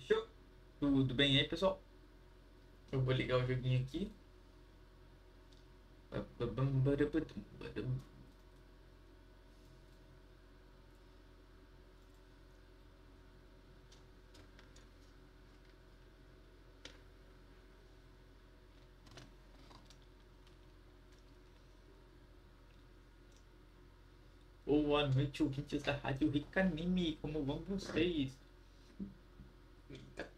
Show. Tudo bem aí, pessoal? Eu vou ligar o joguinho aqui. Boa noite, ouvintes da Rádio Ricanime. Como vão vocês? Eita.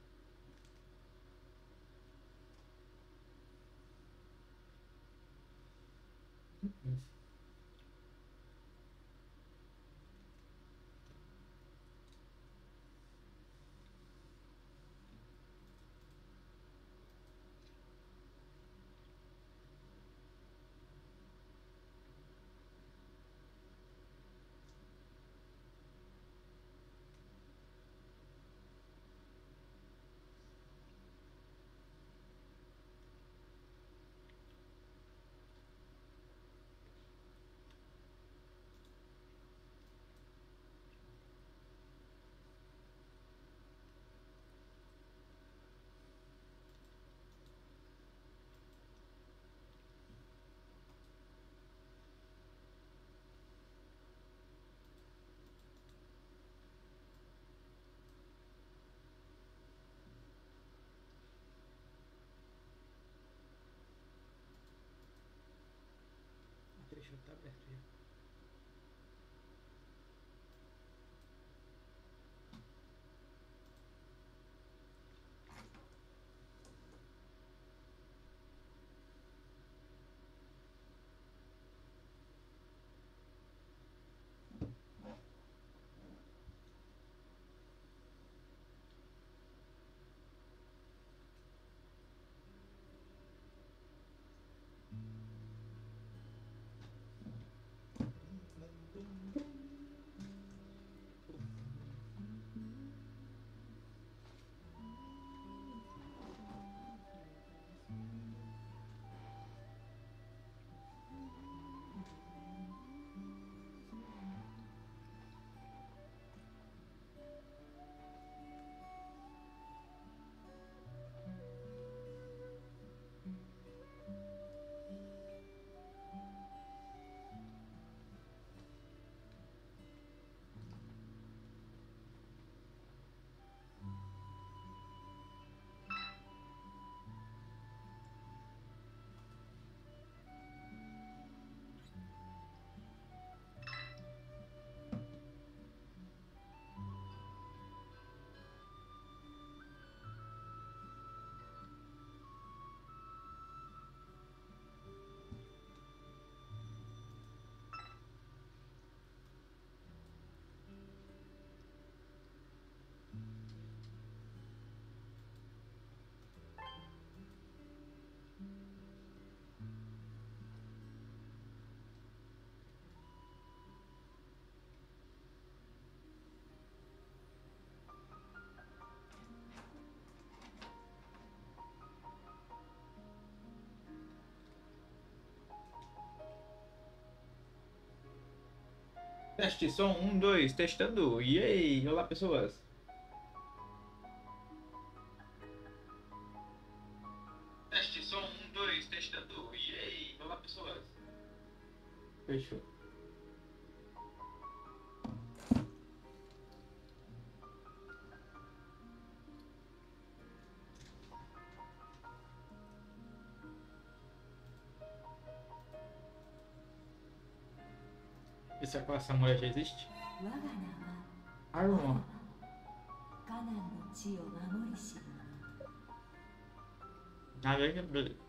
Eu estar aberto Teste som 1, 2, testando. E aí, olá pessoas. essa, moeda mulher já existe? Aruma. Ah, beleza.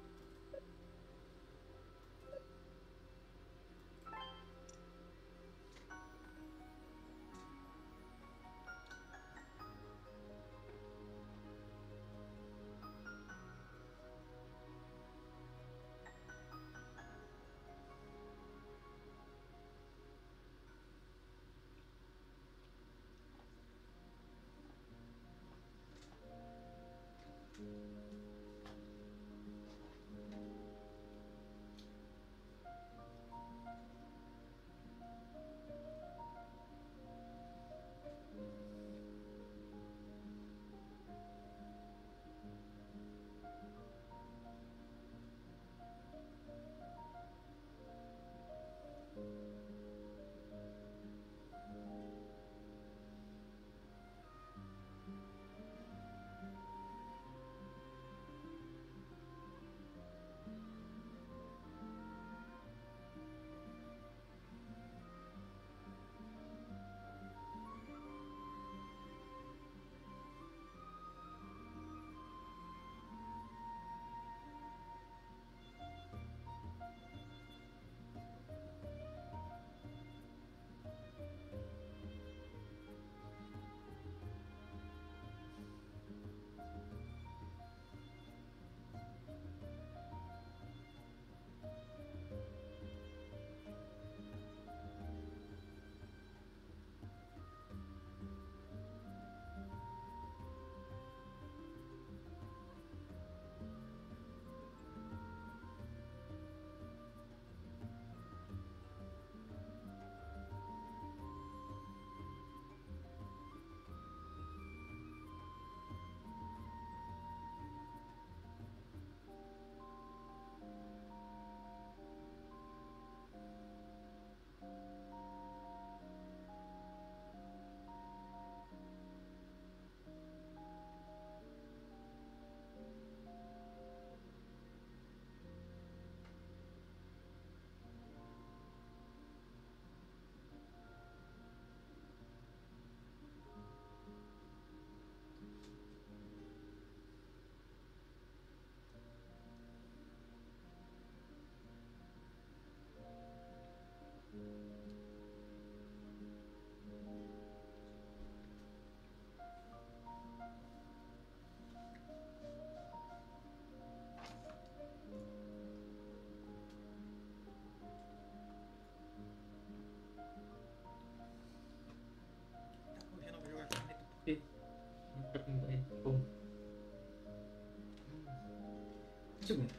Segundo.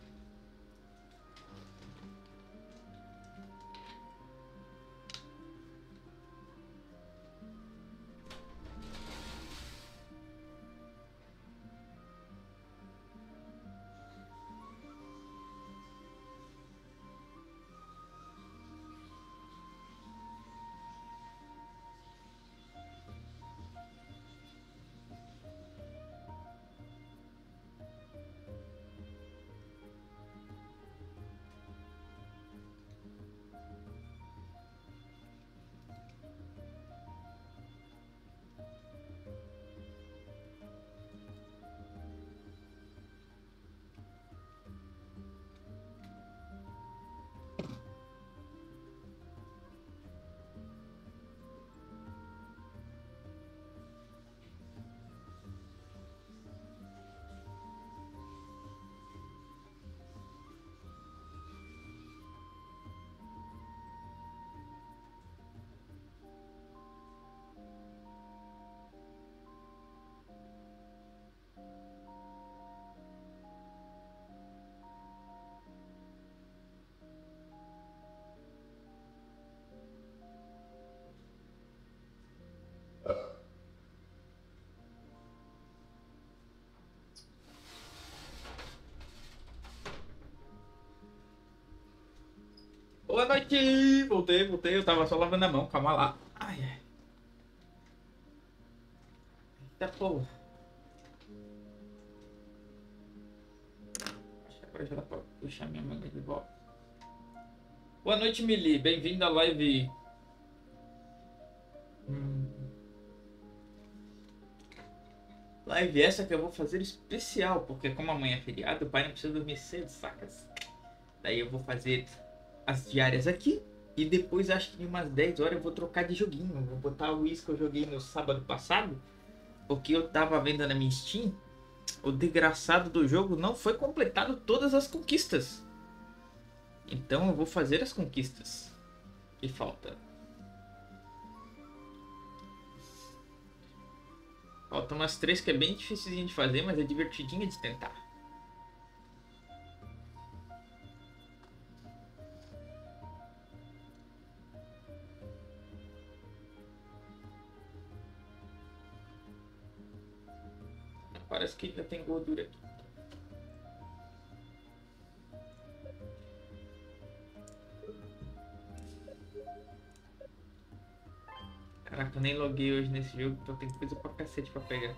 Noite! Voltei, voltei. Eu tava só lavando a mão. Calma lá. Ai, ai. Eita porra. Acho que agora já dá pra puxar minha manga de volta. Boa noite, Mili. Bem-vindo à live. Hum. Live essa que eu vou fazer especial, porque como amanhã é feriado, o pai não precisa dormir cedo, sacas? Daí eu vou fazer as diárias aqui. E depois, acho que em umas 10 horas, eu vou trocar de joguinho. Vou botar o Wiz que eu joguei no sábado passado. Porque eu tava vendo na minha Steam. O desgraçado do jogo não foi completado todas as conquistas. Então eu vou fazer as conquistas. Que falta. Faltam umas três que é bem difícil de fazer, mas é divertidinha de tentar. Tem gordura aqui. Caraca, eu nem loguei hoje nesse jogo, então tem coisa pra cacete pra pegar.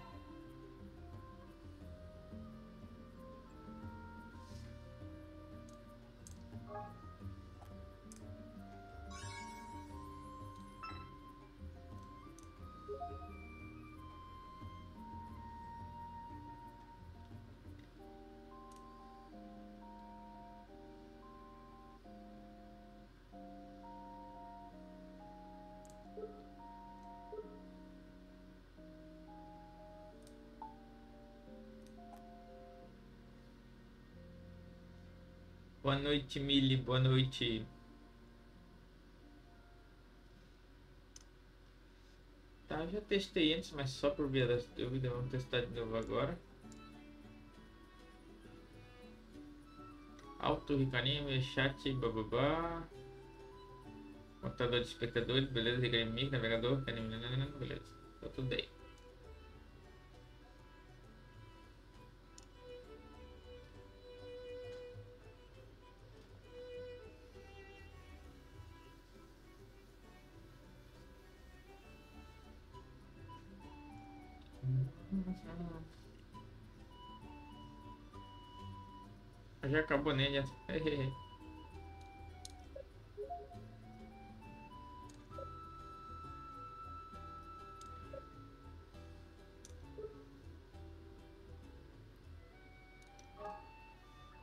Boa noite, Mili. Boa noite. Tá, já testei antes, mas só por via das dúvidas, vamos testar de novo agora. Auto, Ricanime, chat, bababá. Contador de espectadores, beleza, Ricanime, navegador, beleza. Tá tudo aí. Já acabou nele.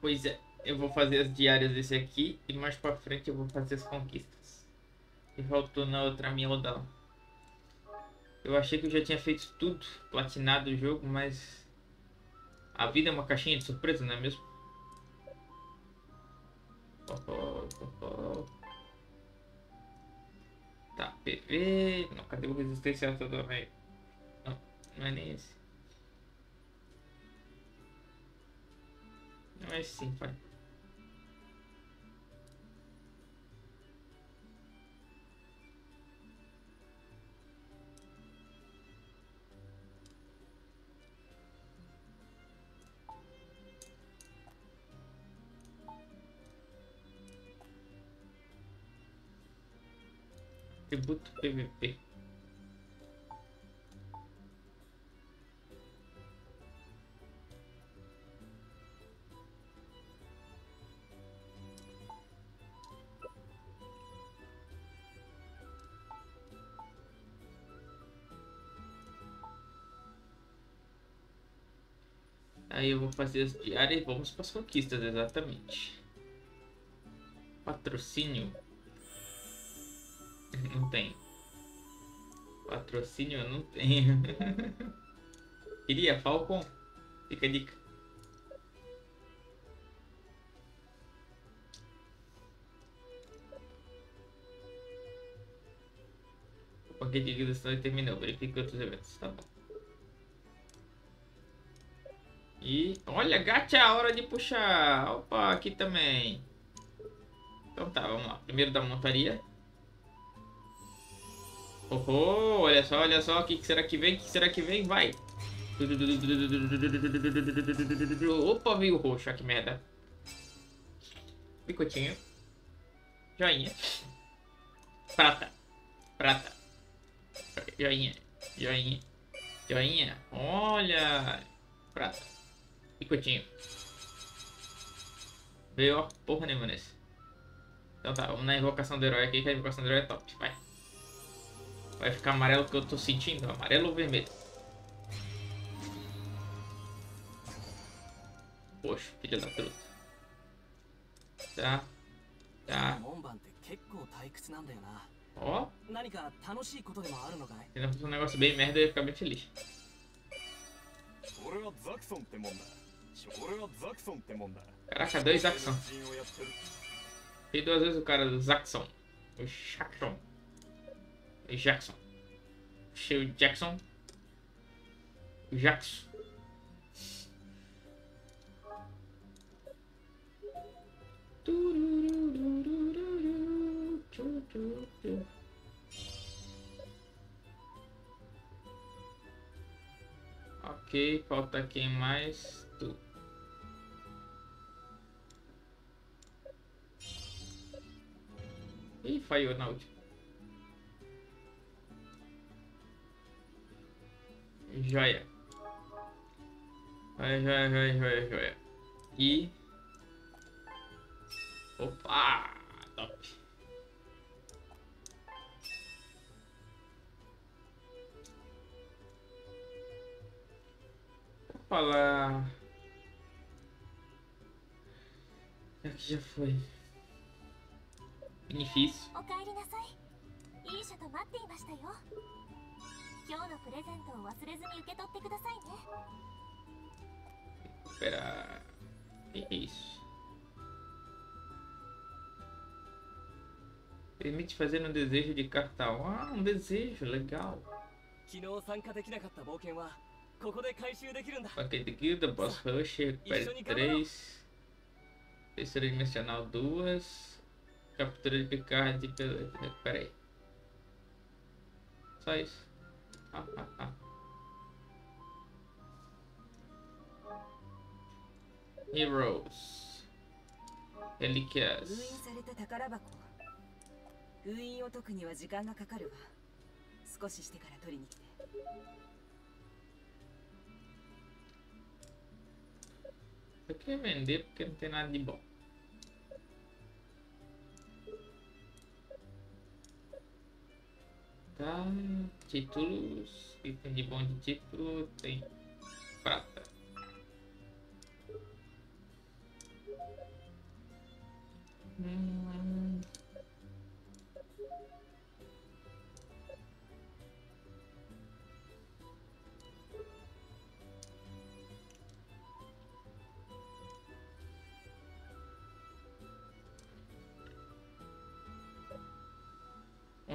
Pois é, eu vou fazer as diárias desse aqui e mais pra frente eu vou fazer as conquistas. E faltou na outra minha rodada. Eu achei que eu já tinha feito tudo, platinado o jogo, mas a vida é uma caixinha de surpresa, não é mesmo? Tá, PV. Não, cadê o resistência toda, velho? Não, não é nem esse. Não é esse sim, pai. Tributo PVP. Aí eu vou fazer as diárias e vamos para as conquistas, exatamente. Patrocínio. Não tem. Patrocínio não tenho. Queria, Falcon. Fica a dica. O paquete de guilda terminou. Verifique outros eventos. Tá bom. E olha, gacha, hora de puxar. Opa, aqui também. Então tá, vamos lá. Primeiro da montaria. Oh, oh, olha só, olha só. O que será que vem? O que será que vem? Vai. Opa, veio roxo. que merda. Picotinho. Joinha. Prata. Prata. Joinha. Joinha. Joinha. Olha. Prata. Picotinho. Veio ó, porra nenhuma nesse. Então tá, vamos na invocação do herói aqui, que a invocação do herói é top. Vai. Vai ficar amarelo que eu tô sentindo. Amarelo ou vermelho? Poxa, filho da truta. Tá. Tá. Ó. Se não fosse um negócio bem merda, eu ia ficar bem feliz. Caraca, dois Zaxxon. E duas vezes o cara do Zaxxon. O Jackson. O Jackson. Cheio Jackson. Jackson. Ok, falta quem mais? Tu. Ih, falhou na última. Joia. Joia, joia, joia, joia, joia. E... Opa! Top. Vou falar... Aqui já foi. Benefício. 今日のプレゼントを忘れずに受け取ってくださいね Esperar. Isso. Permite fazer um desejo de cartão. Ah, um desejo, legal. 昨日参加できなかった冒険はここで回収できるんだ Paquete guilda, boss rush, recupere 3. Terceira dimensional 2. Captura de Picard, recupera aí. Só isso. Ah, ah, ah. Heroes. 封印.された宝箱封印を解くには時間がかかるわ少ししてから取りに来て Eu queria vender porque não tem nada Tá, títulos, item de bom de título, tem prata. Hum.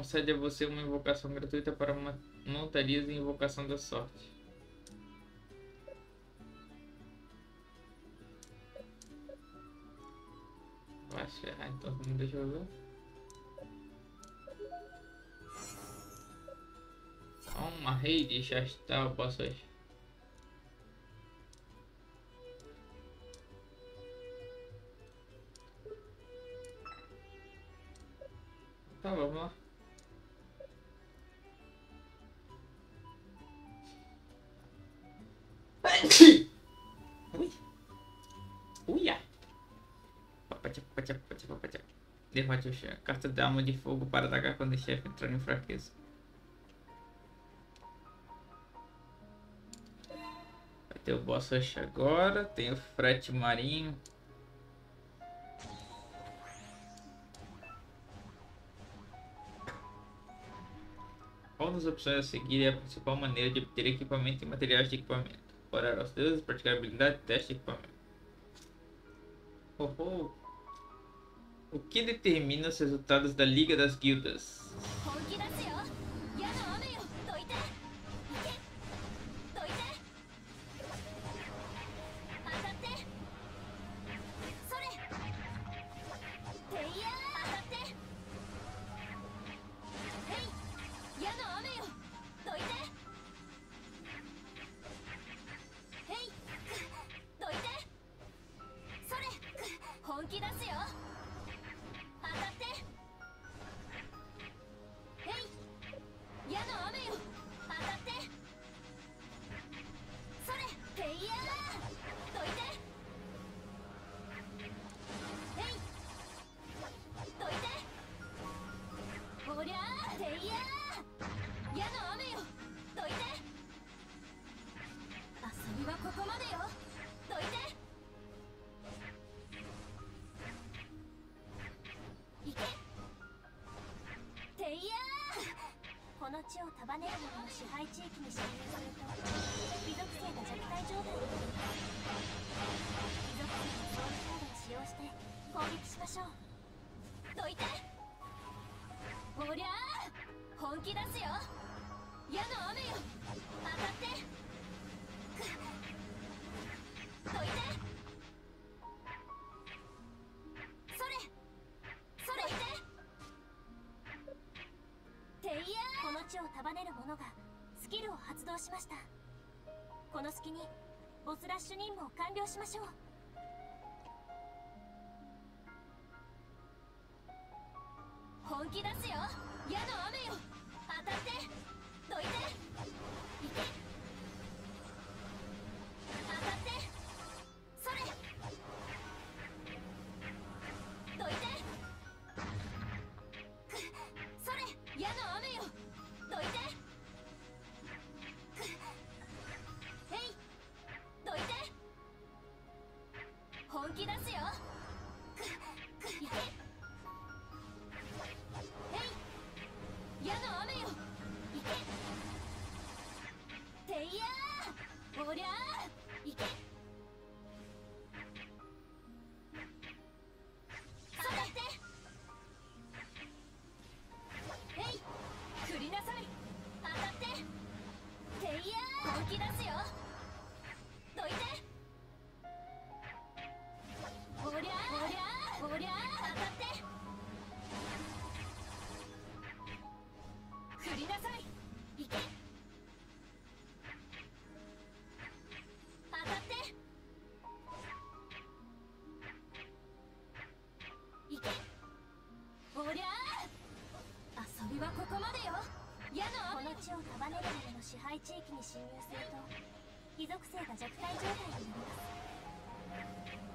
Concede a você uma invocação gratuita para uma montarias e invocação da sorte. ferrar, então vamos deixar eu ver. Uma rede já está o boss hoje. Tá, vamos lá. Ui. Uia. Derrote o chefe. Carta da alma de fogo para atacar quando o chefe entrar em fraqueza. Vai ter o boss rush agora. Tem o frete marinho. Qual das opções a seguir é a principal maneira de obter equipamento e materiais de equipamento? Orar aos deuses, praticar habilidade, teste de equipamento. Oh, oh. O que determina os resultados da Liga das Guildas? バネハムの支配地域に侵入束ねる者がスキルを発動しました。この隙にボスラッシュ任務を完了しましょう。本気出すよ。りなさい。いけ。当たって。いけ。おりゃー。遊びはここまでよ。矢の。この地を束ねる者の支配地域に侵入すると貴族性が弱体状態になります。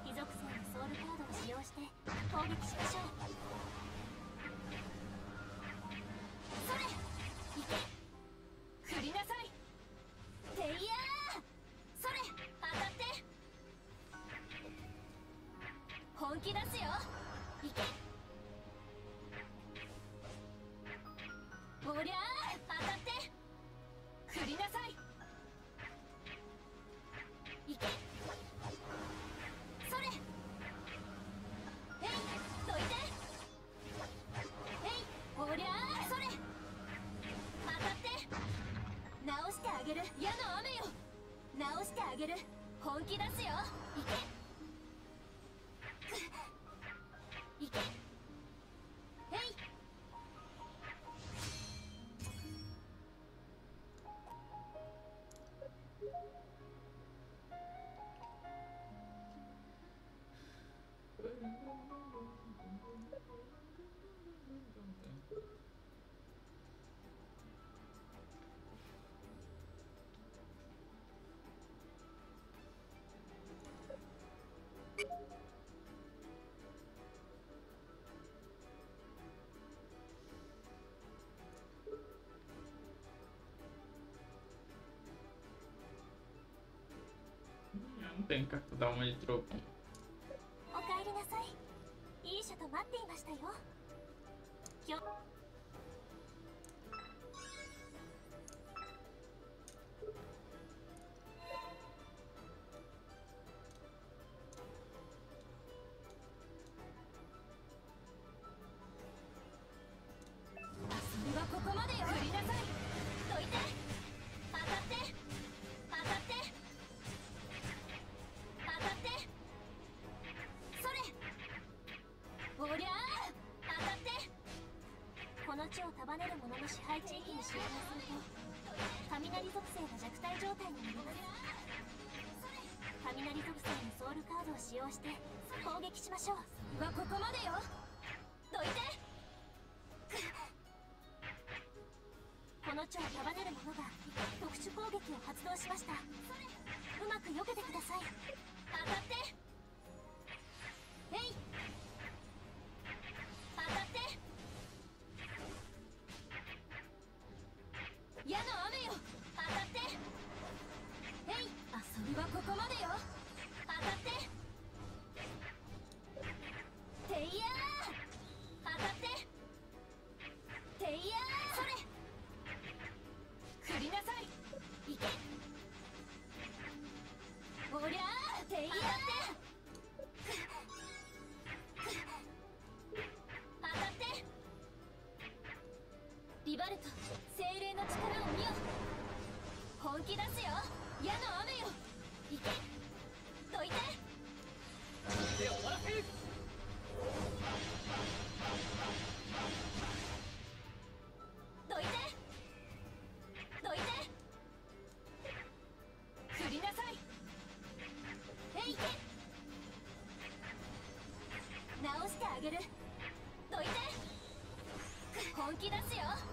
貴族性のソウルカードを使用して攻撃しましょう。き出すよ。おかえりなさい。いいと待っていましたよ。この地を束ねる者の支配地域に侵入すると雷属性が弱体状態になります雷属性のソウルカードを使用して攻撃しましょうはここまでよどいてこの地を束ねる者が特殊攻撃を発動しましたうまく避けてください本気出すよ。矢の雨よ。行け。どいて。で終わらせ。るどいて。どいて。振りなさい。えいけ。直してあげる。どいて。本気出すよ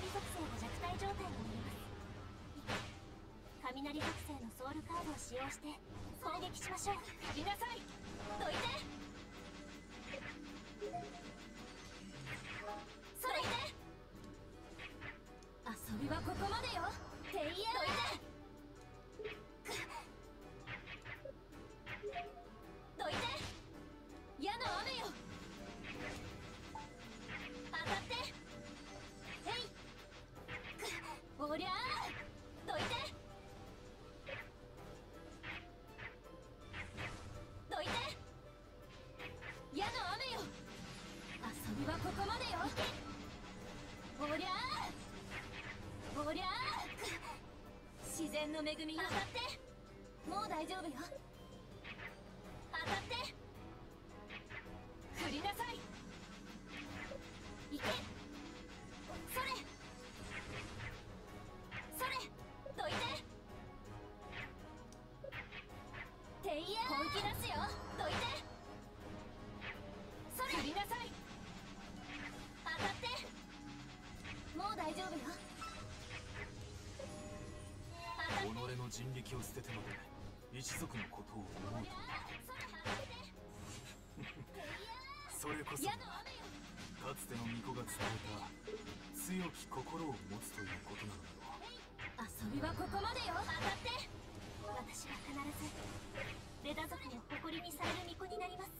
雷属性が弱体状態になります雷属性のソウルカードを使用して攻撃しましょう。行きなさい。どいて。然の恵みに当たって。もう大丈夫よ。人力を捨ててまで一族のことを思うとそれこそかつての巫女が伝えた強き心を持つということなのだ。ろう遊びはここまでよ。当たって。私は必ずレダ族の誇りにされる巫女になります。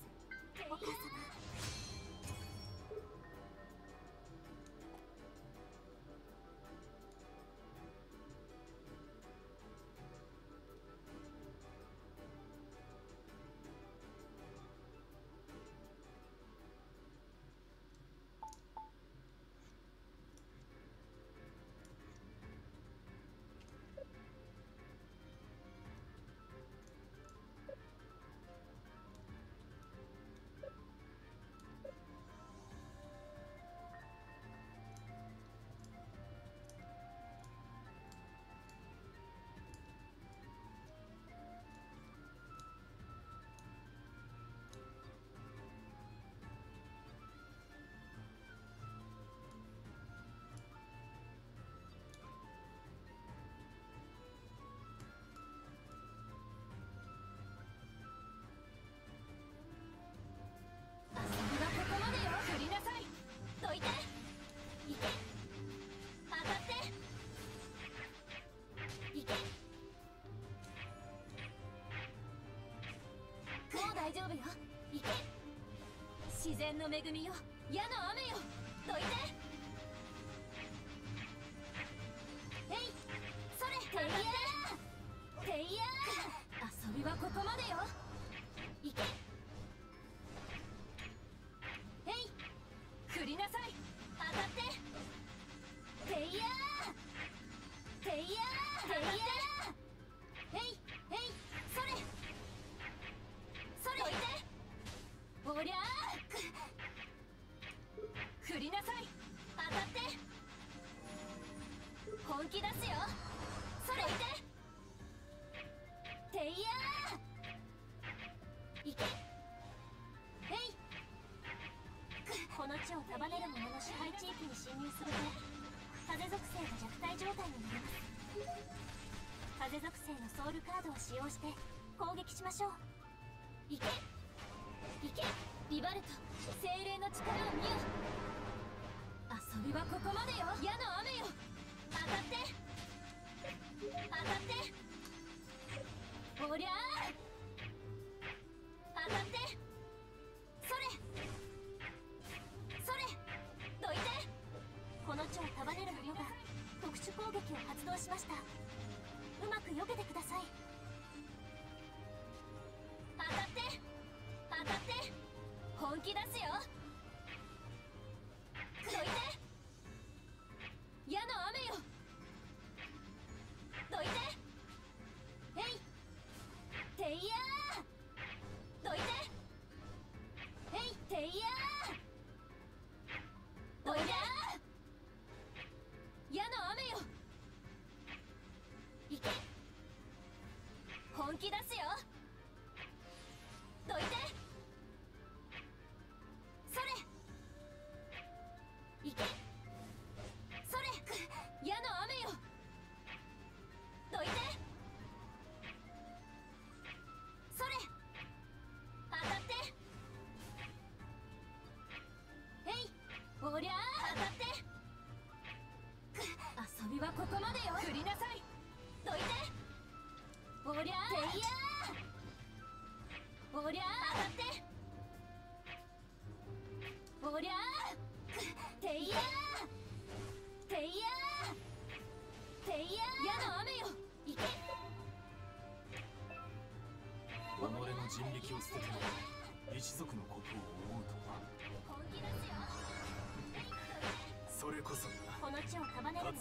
大丈夫よ。行け。自然の恵みよ。矢の雨よ。どいて。束ねる者の支配地域に侵入すると風属性が弱体状態になります。風属性のソウルカードを使用して攻撃しましょう。行け。行けビバルト。精霊の力を見よ。遊びはここまでよ。矢の雨よ。当たって。当たって。気出すよ。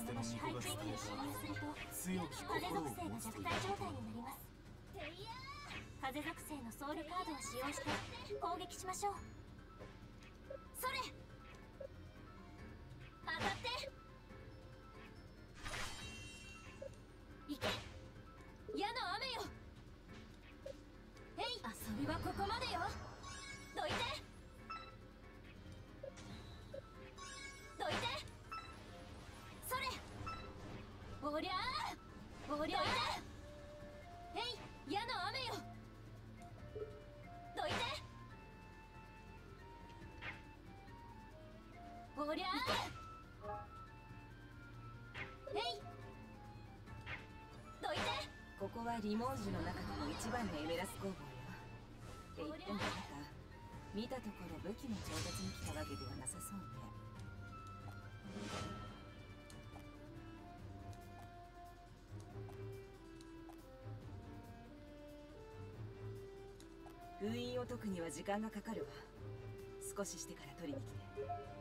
ての思考が必要強き心を持つといりまと風属性のソウルカードを使用して攻撃しましょう。りゃえいどいてここはリモンジの中でも一番のエメラス工房よ。って言って？もなん見たところ武器の調達に来たわけではなさそうね。を解くには時間がかかるわ。少ししてから取りに来て。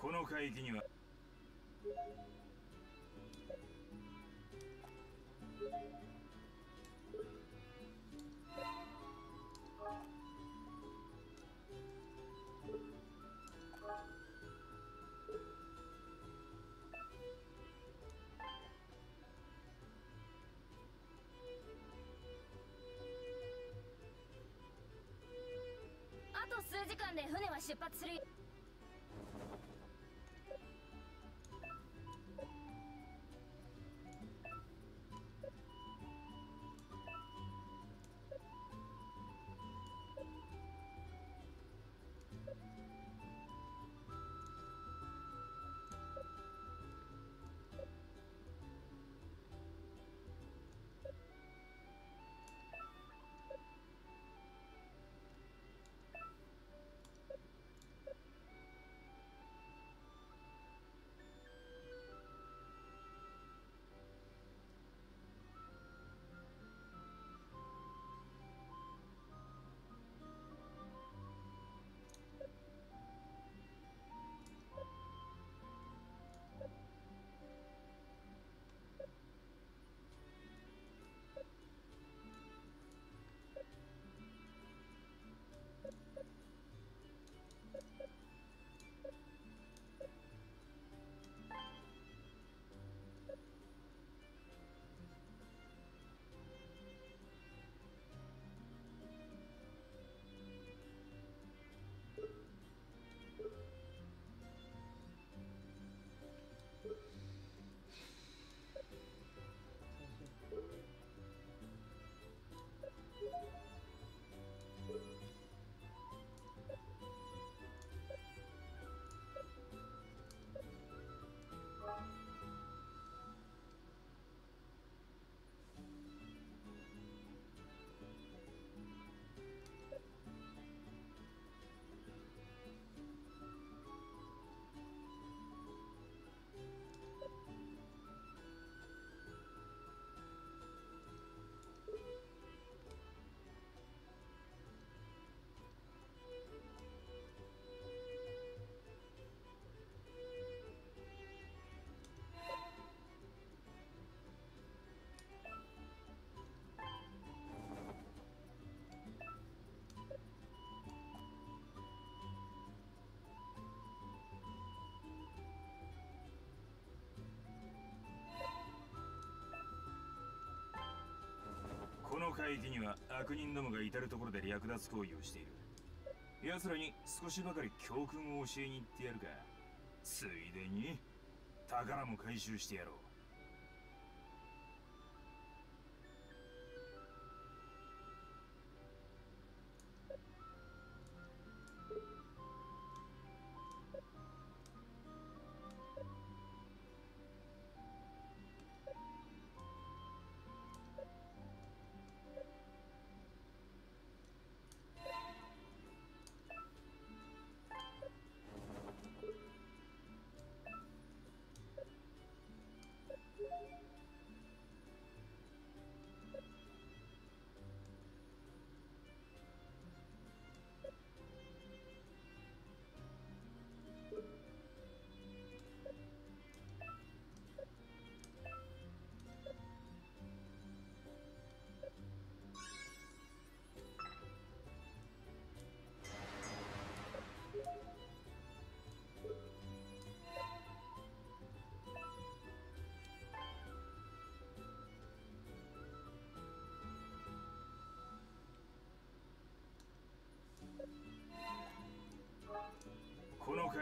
この海域にはあと数時間で船は出発する。海域には悪人どもが至る所で略奪行為をしている。奴らに少しばかり教訓を教えに行ってやるか。ついでに宝も回収してやろう。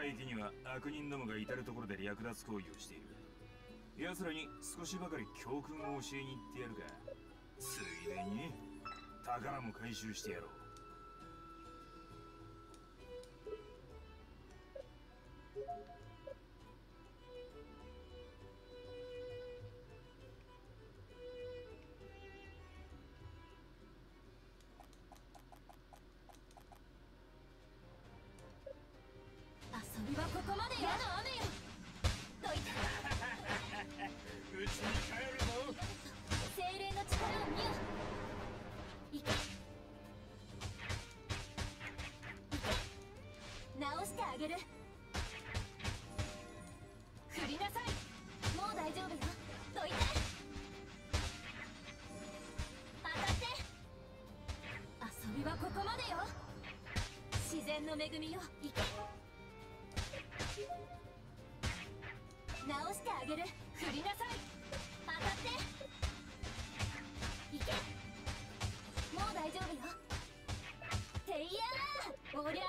海域には悪人どもが至る所で略奪行為をしている。奴らに少しばかり教訓を教えに行ってやるか。ついでに宝も回収してやろう。の恵みよ行直してあげる。振りなさい。当たって。行け。もう大丈夫よ。ていやーおりゃー。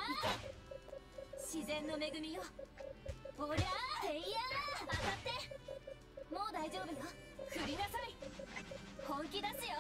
自然の恵みよ。おりゃー。ていやー当たって。もう大丈夫よ。振りなさい。本気出すよ。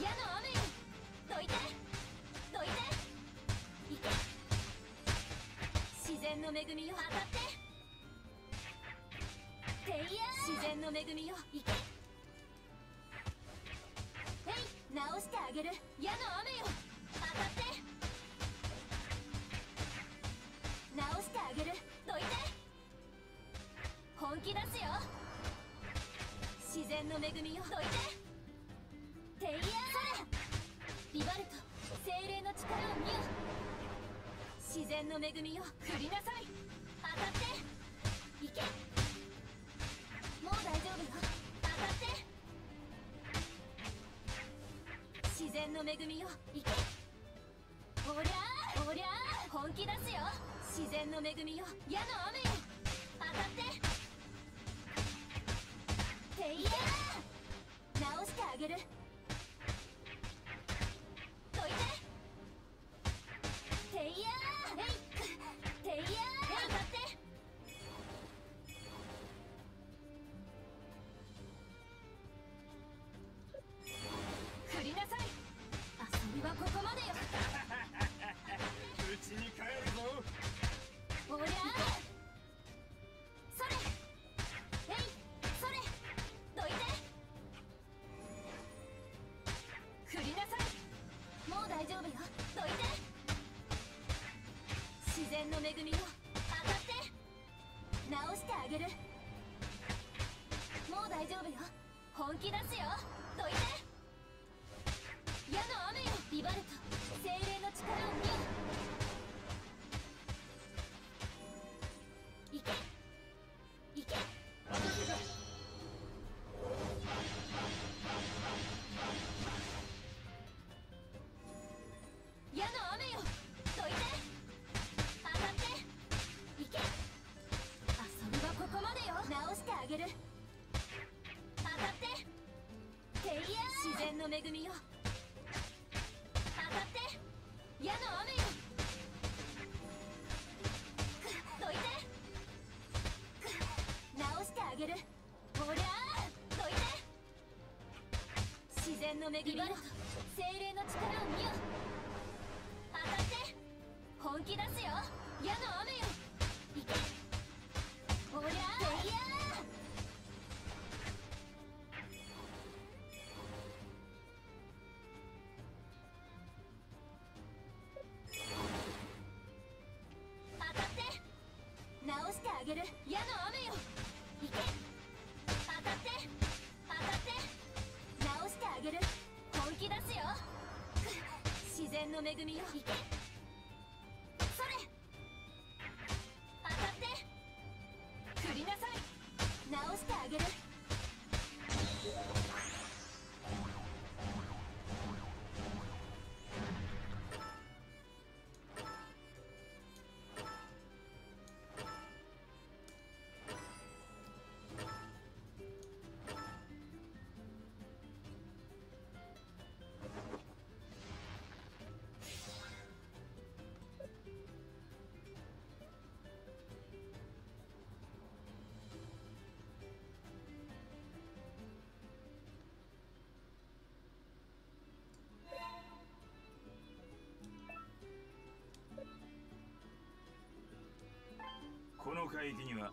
矢の雨。にいて。どいて。自然の恵みよ当たって自然の恵みけ。へい直してあげる。組よ振りなさい。当たって。け。もう大丈夫よ。当たって。自然の恵みよいけ。おりゃおりゃ本気出すよ。自然の恵みよ矢の雨よ。天の恵みを当たって直してあげる。もう大丈夫よ。本気出すよ。よ当たって矢の雨よどいて。直してあげる。おりゃどいて。自然の恵みよ恵みよ。の海域には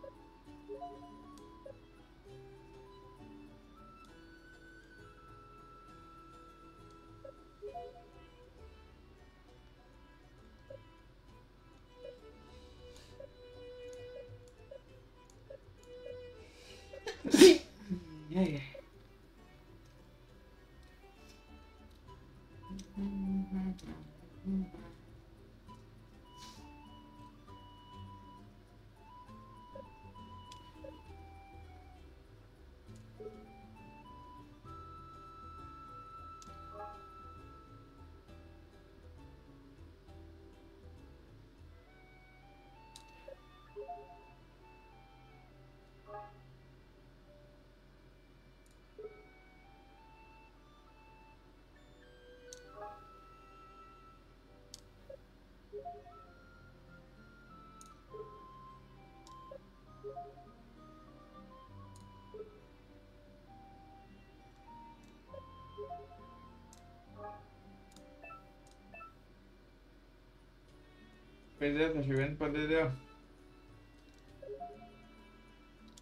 Tá chovendo pra dedéu.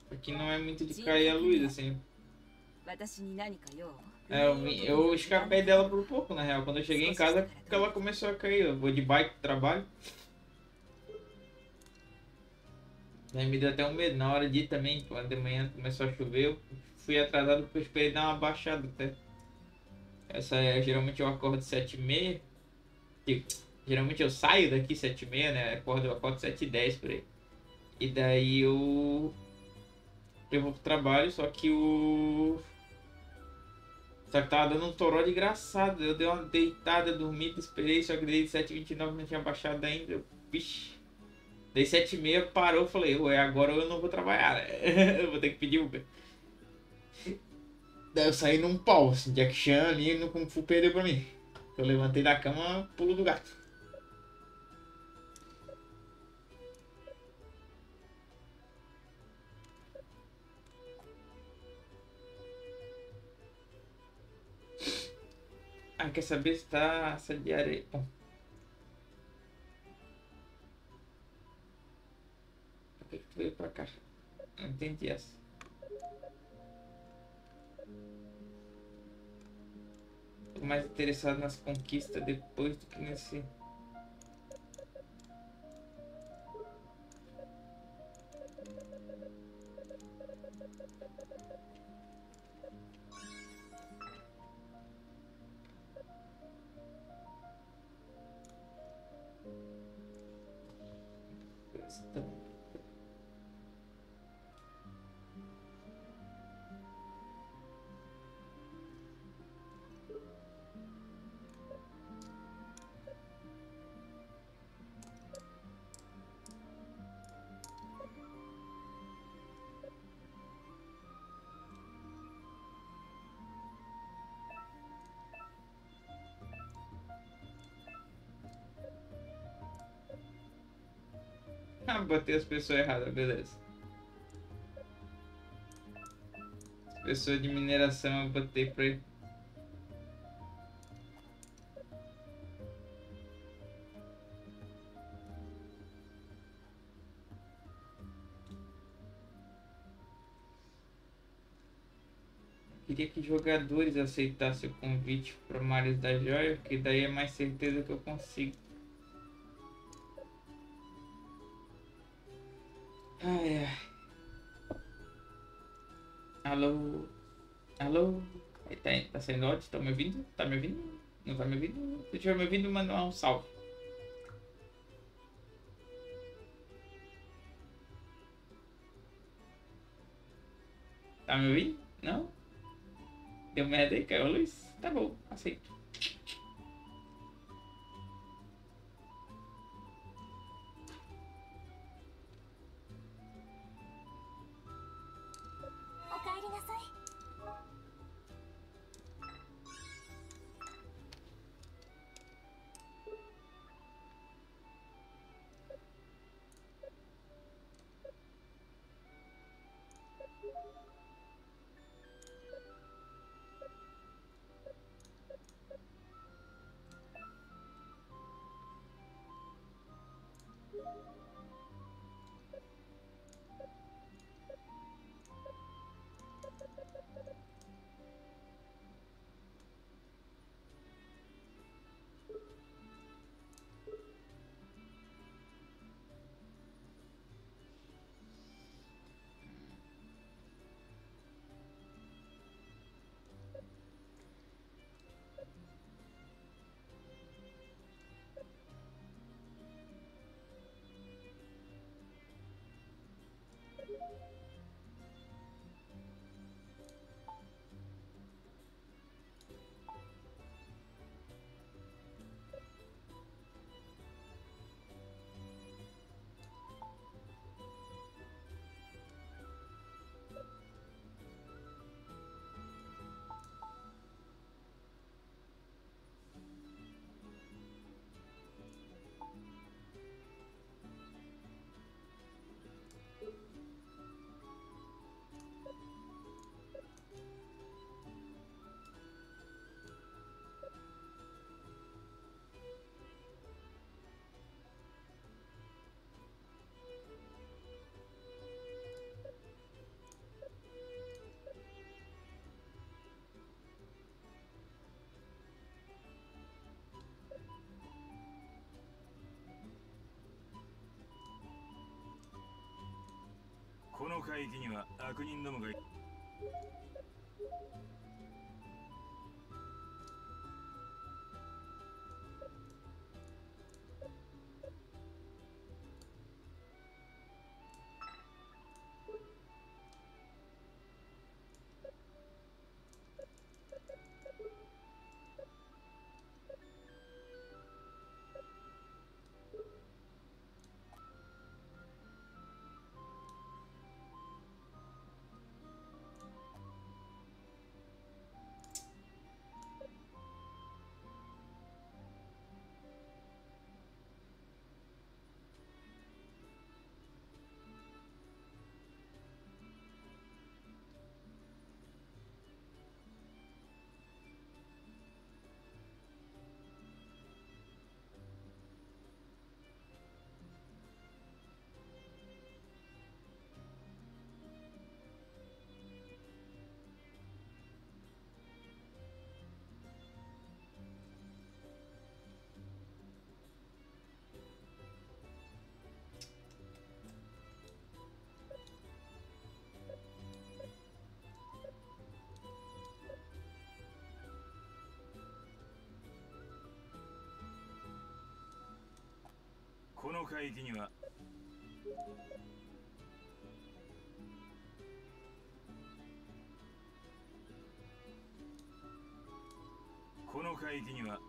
Aqui não é muito de cair a luz, assim. É, eu, eu escapei dela por pouco, na real. Quando eu cheguei em casa, é ela começou a cair. Eu vou de bike pro trabalho. Aí me deu até um medo. Na hora de ir também, quando de manhã começou a chover, eu fui atrasado porque eu esperei dar uma baixada até. Essa é, geralmente eu acordo 7h30. Tipo, geralmente eu saio daqui 7 e meia, né? Acordo, eu acordo 7 e 10 por aí. E daí eu. Eu vou pro trabalho, só que o. Só que tava dando um toró de engraçado. Eu dei uma deitada, dormi, esperei, só que dei 7h29 não tinha baixado ainda. Vixe. Dei 7h30, parou, falei, ué, agora eu não vou trabalhar, né? eu vou ter que pedir Uber. Daí eu saí num pau, assim, Jack Chan ali no Kung Fu perdeu pra mim. Eu levantei da cama, pulo do gato. Saber se de areia? Bom. Por que, tu veio pra cá? Não entendi essa. Mais interessado nas conquistas depois do que nesse. Botei as pessoas erradas, beleza. As pessoas de mineração eu botei pra ele. Queria que jogadores aceitassem o convite para Mares da Joia, porque daí é mais certeza que eu consigo. Ai, ai. Alô? Alô? Tá, tá saindo áudio? Tá me ouvindo? Tá me ouvindo? Não tá me ouvindo? Se tiver me ouvindo, manda um salve. Tá me ouvindo? Não? Deu merda aí, caiu a luz? Tá bom, aceito. の海域には悪人どもがいこの海域にはこの海域には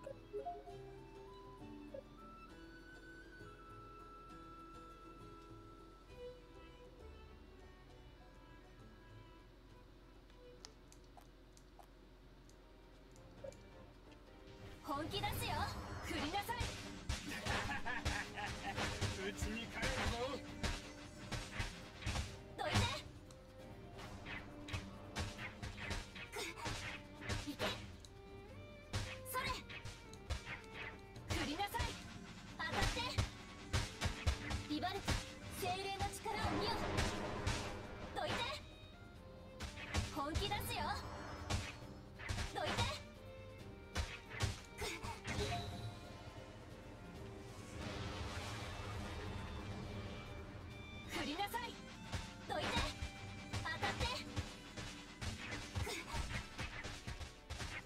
本気出すよ。振りなさい。振りなさい。どいて。当たって。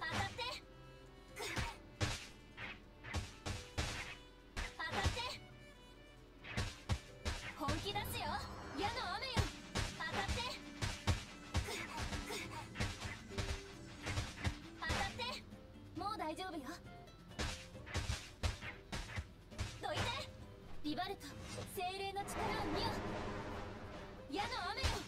当たって。当たって。本気出すよ。矢の雨よ。当たって。当たって。もう大丈夫よ。どいて。リバルト精霊の力。嫌な雨よ。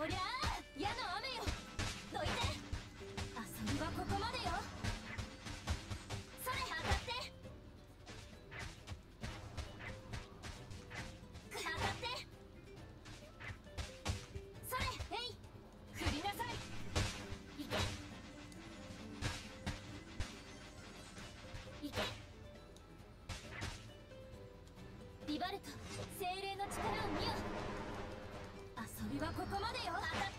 おりゃー矢の雨よどいて遊びはこまでよ。それ当たって。それへい振りなさい。いけ。いけ。ビバルト精霊の力を見よ。までよ。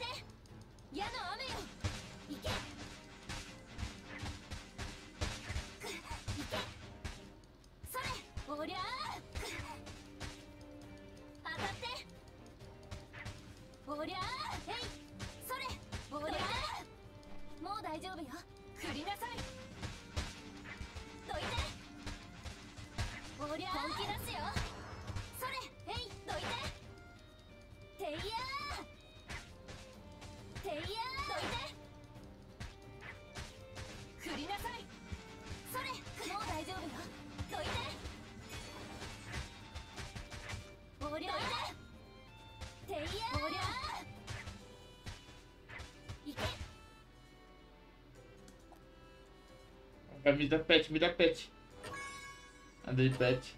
Me dá pet, me dá pet. Andei pet.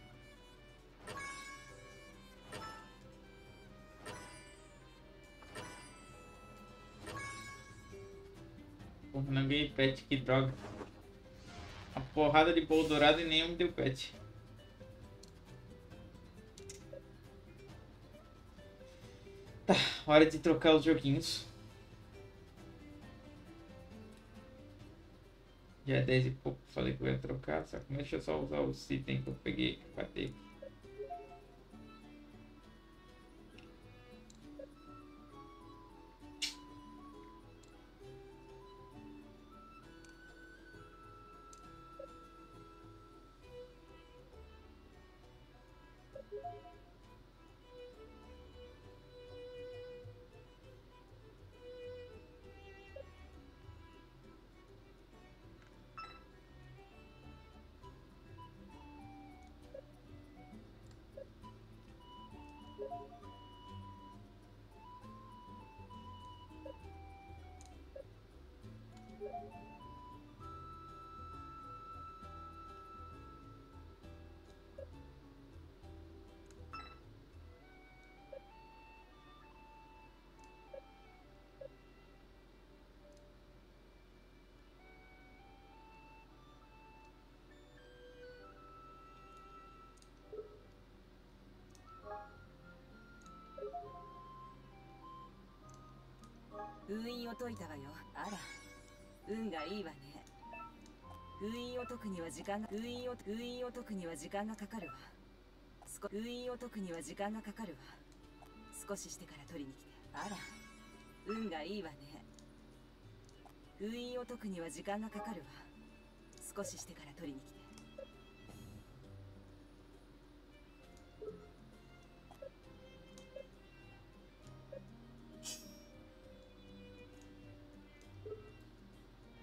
Porra, não ganhei pet, que droga. A porrada de bolo dourado e nenhum me deu pet. Tá, hora de trocar os joguinhos. Já é 10 e pouco, ia trocar, só que deixa eu só usar os itens que eu peguei, que eu 封印を解いたわよ。あら。運がいいわね。封印を解くには時間が封印を封印を解くには時間がかかるわ。少封印を解くには時間がかかるわ。少ししてから取りに来て。あら。運がいいわね。封印を解くには時間がかかるわ。少ししてから取りに来て。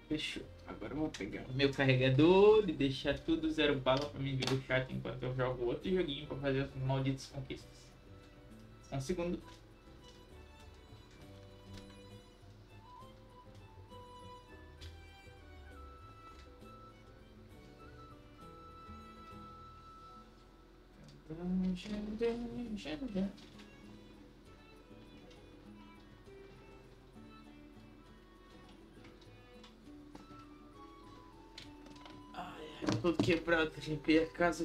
Fechou. Agora eu vou pegar o meu carregador e deixar tudo zero bala pra mim ver o chat enquanto eu jogo outro joguinho pra fazer as malditas conquistas. Só um segundo. Tudo quebrado, limpei a casa.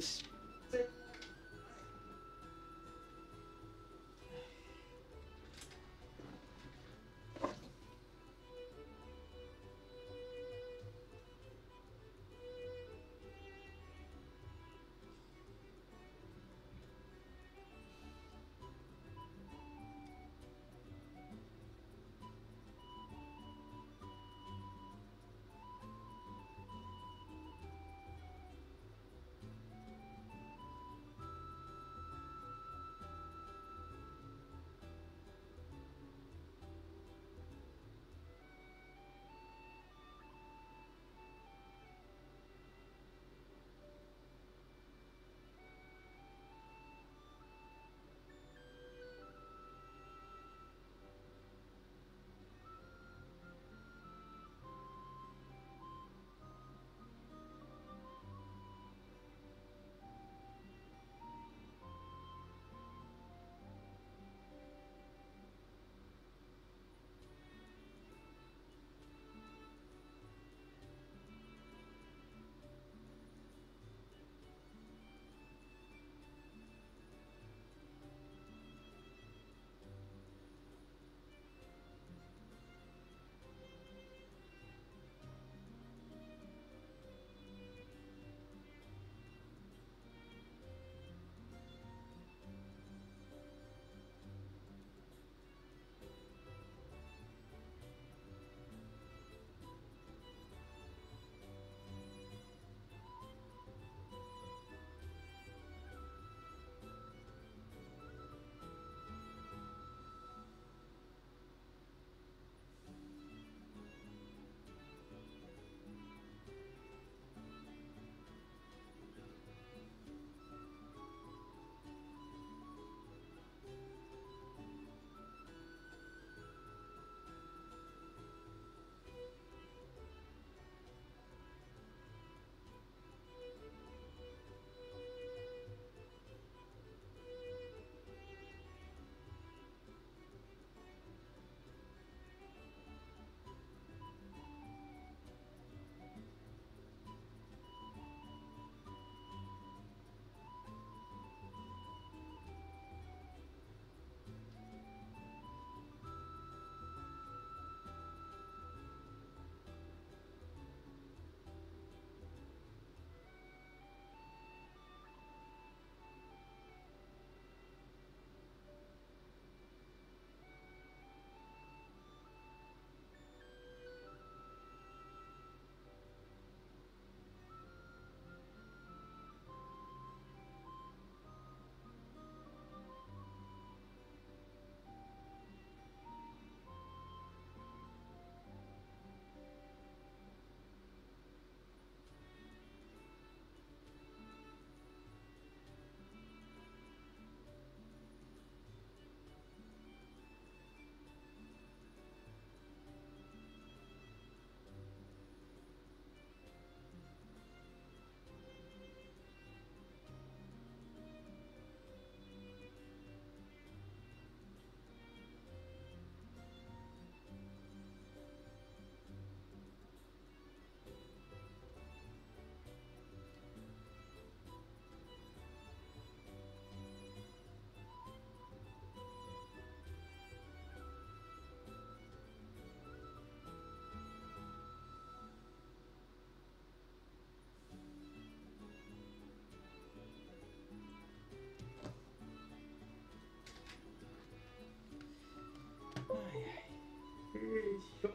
Ai, ai.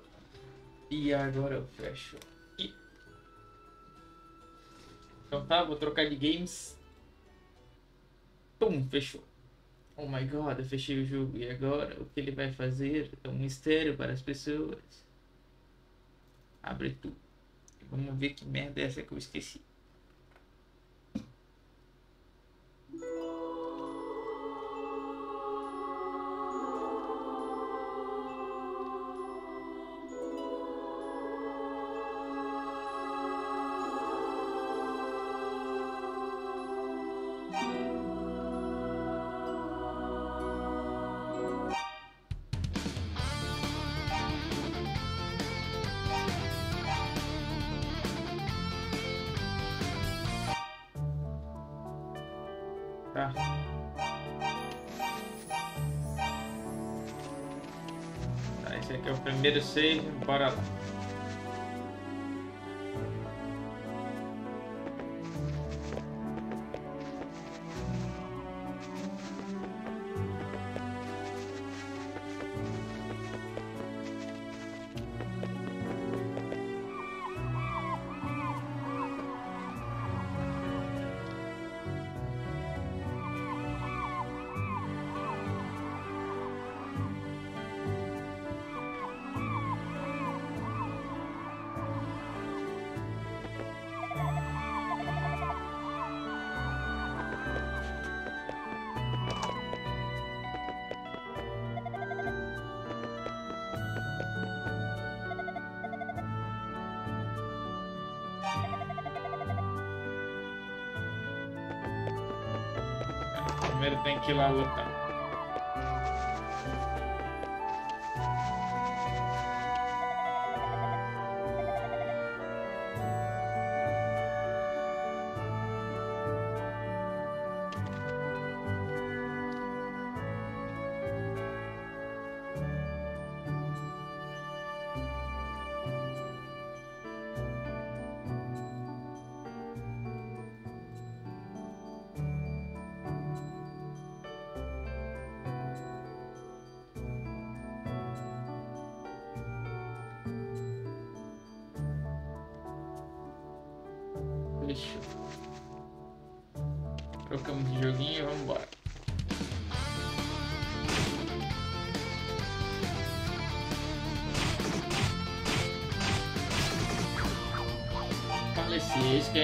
E agora eu fecho aqui. Então tá, vou trocar de games. Pum, fechou. Oh my god, eu fechei o jogo. E agora o que ele vai fazer é um mistério para as pessoas. Abre tudo. Vamos ver que merda é essa que eu esqueci. Aqui é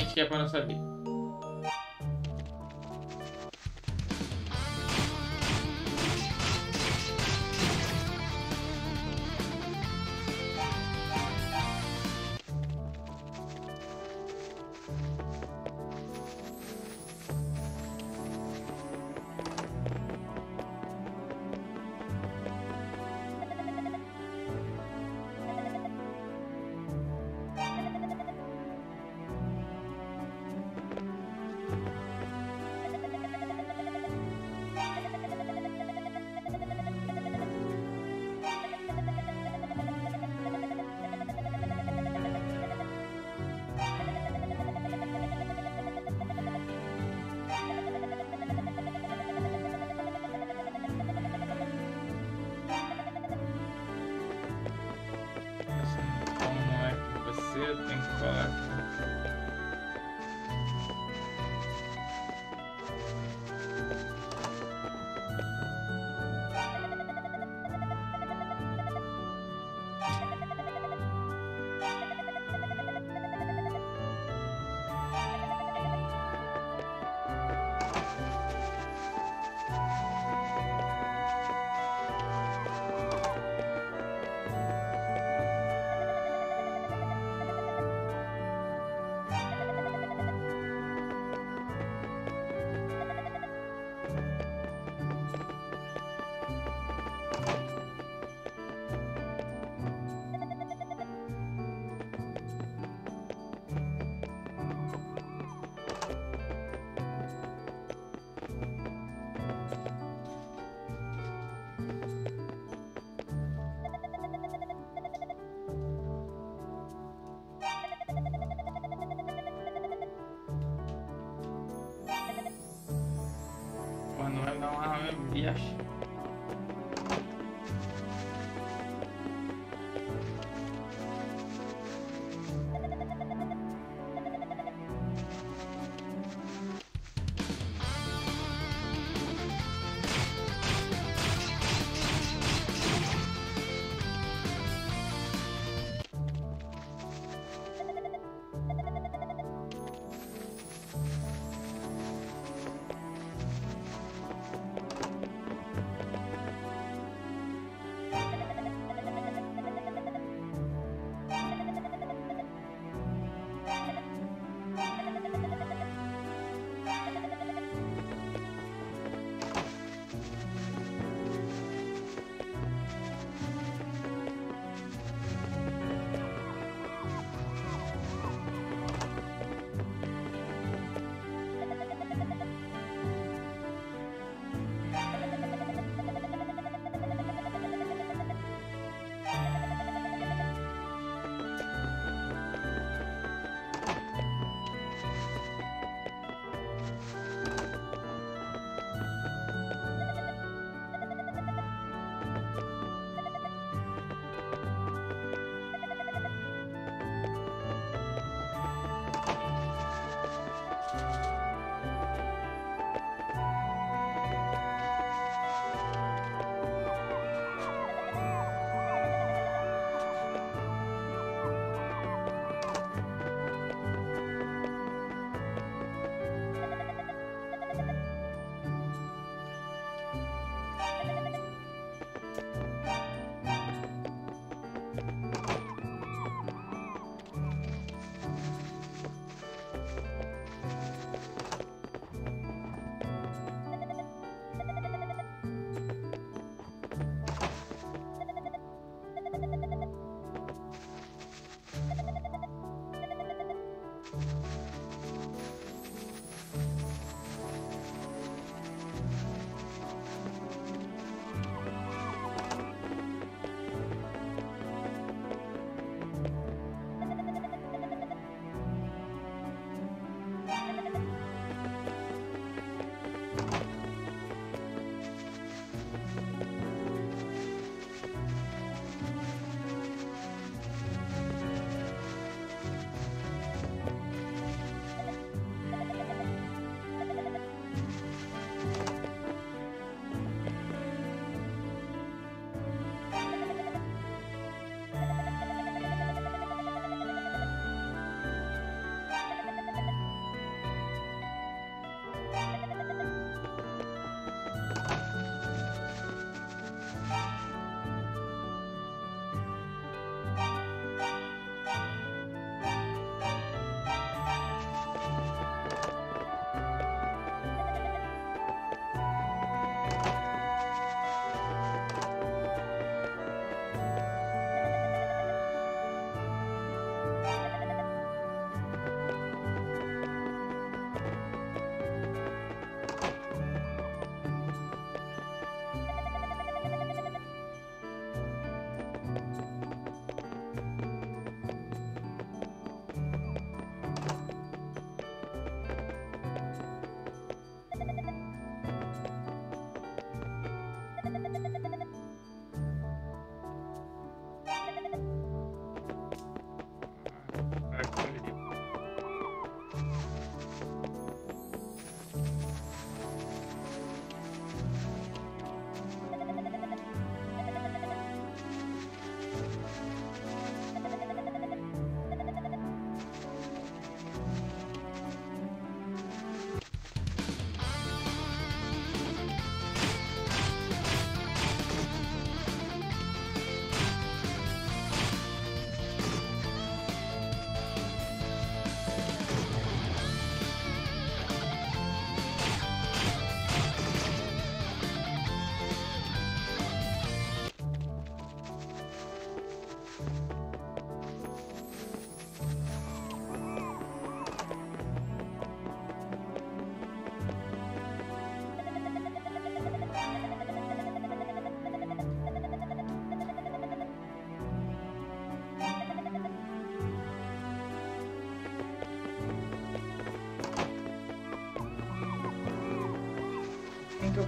gente quer para vida. Uma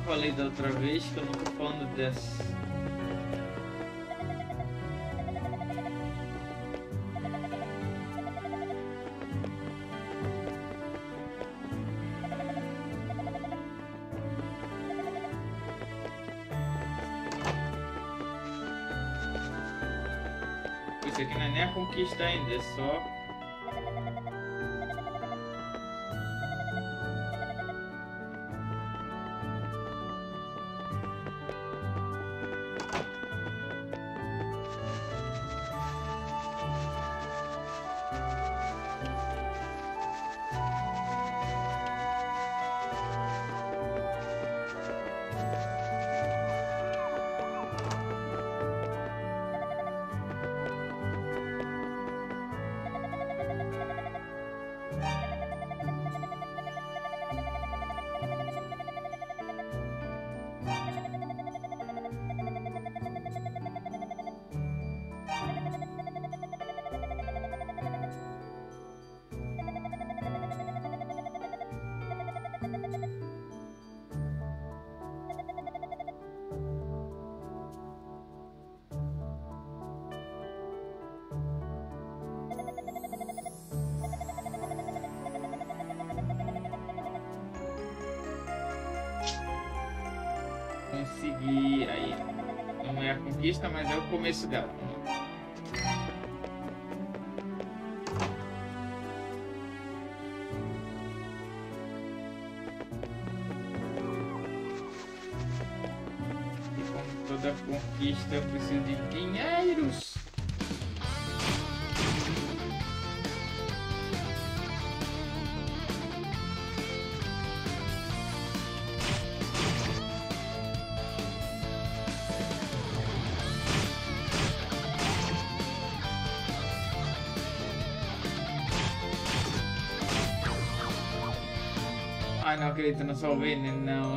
falei da outra vez que eu não tô falando dessa. Isso aqui não é nem a conquista ainda, é só conseguir aí. Não é a conquista, mas é o começo dela. E como toda conquista eu preciso de dinheiros. aina on yrittänyt sovin, niin ne on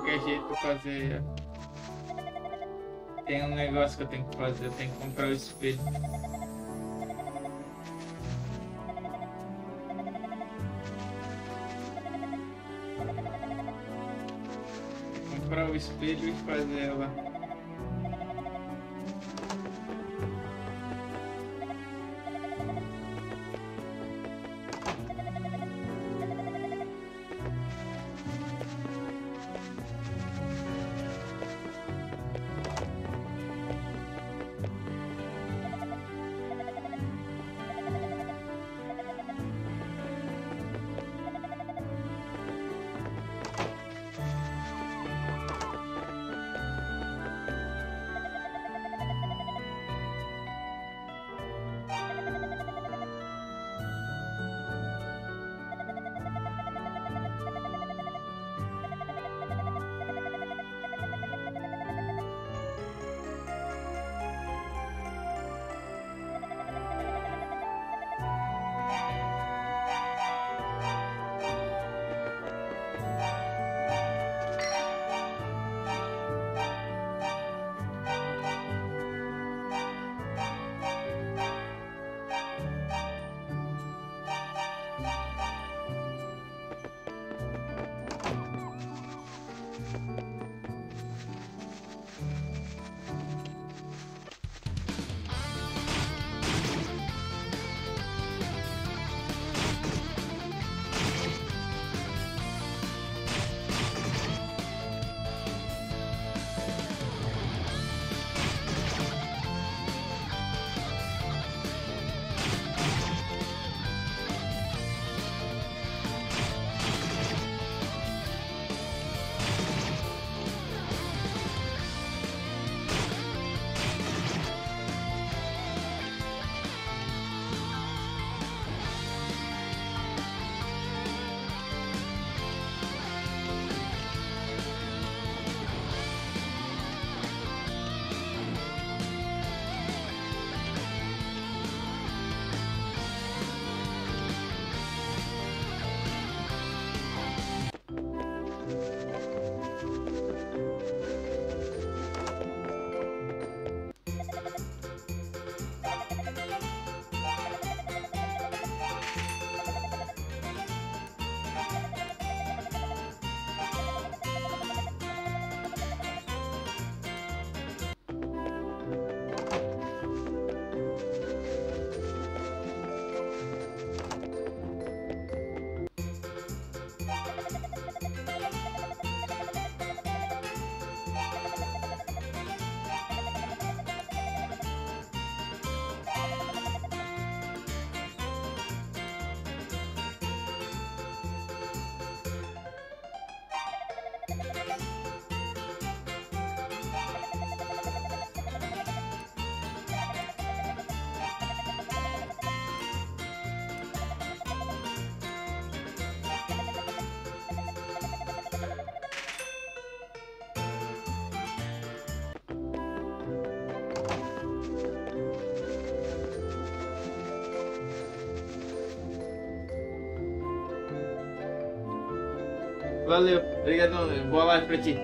qualquer jeito fazer. Tem um negócio que eu tenho que fazer, eu tenho que comprar o espelho. Comprar o espelho e fazer ela. Valeu. Obrigadão. Boa live pra ti.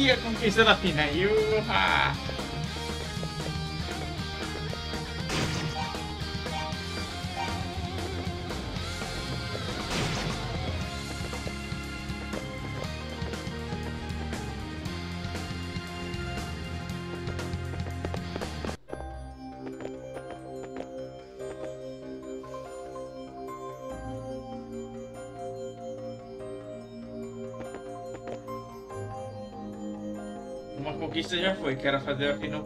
Ah, consegui a conquista da Fina. Yuha! Já foi, que era fazer a Fina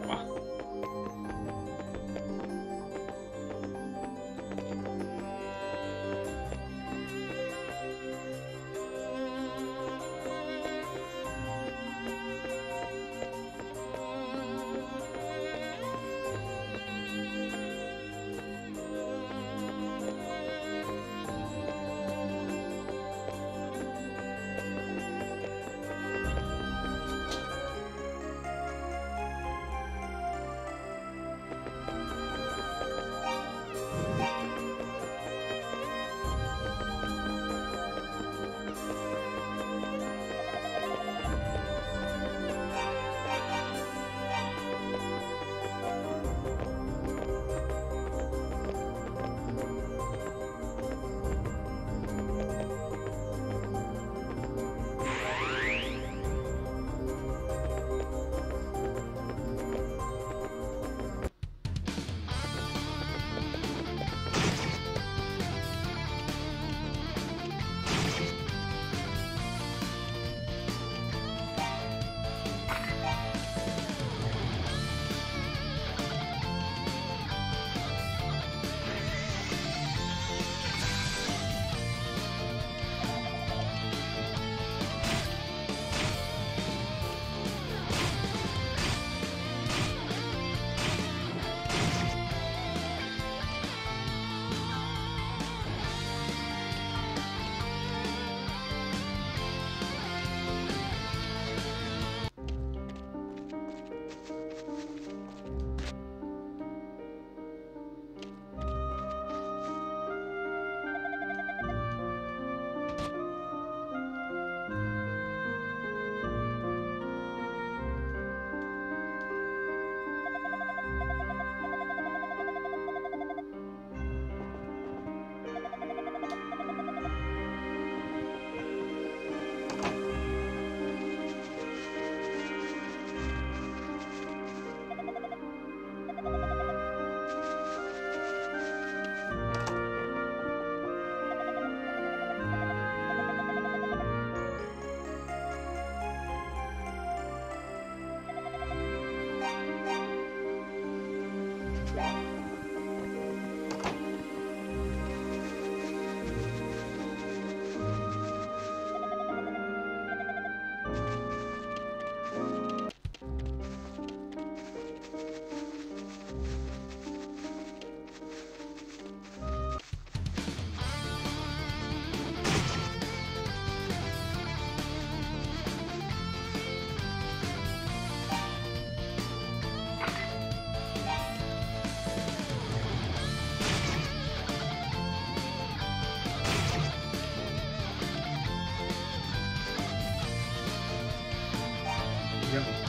Yeah.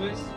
Só desses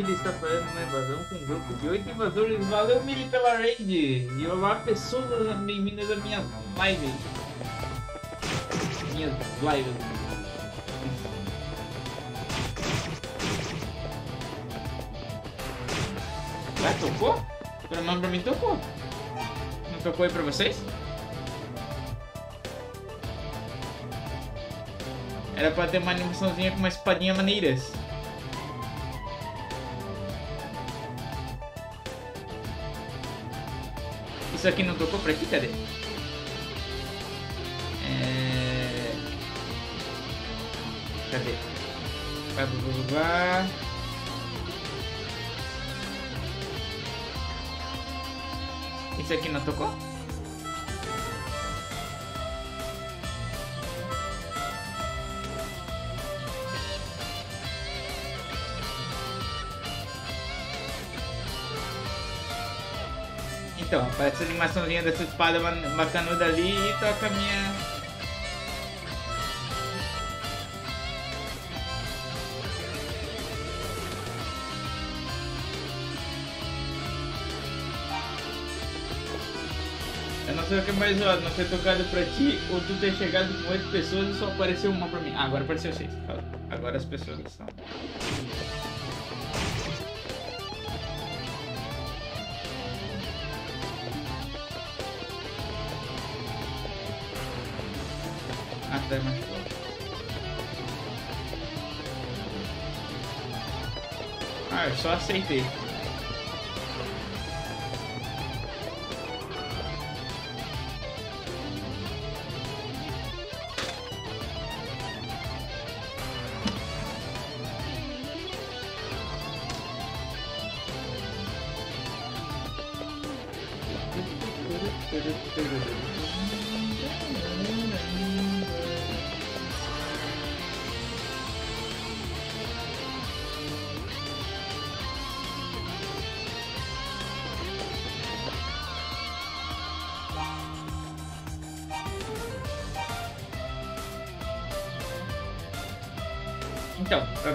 Billy está fazendo uma invasão com um grupo de oito invasores. Valeu, Billy, pela raid. E olá, pessoas bem-vindas à minha live. Minhas lives. Ué, tocou? Pelo menos pra mim tocou. Não tocou aí pra vocês? Era pra ter uma animaçãozinha com uma espadinha maneiras. Isso aqui não tocou pra aqui? Cadê? É... Cadê? Blá, blá, blá. Isso aqui não tocou? Então, aparece a animaçãozinha dessa espada ba- bacanuda ali e toca a minha. Eu não sei o que é mais zoado, não ter tocado pra ti ou tu ter chegado com oito pessoas e só apareceu uma pra mim. Ah, agora apareceu seis. Agora as pessoas estão. Ah, tá mais forte. Ah, eu só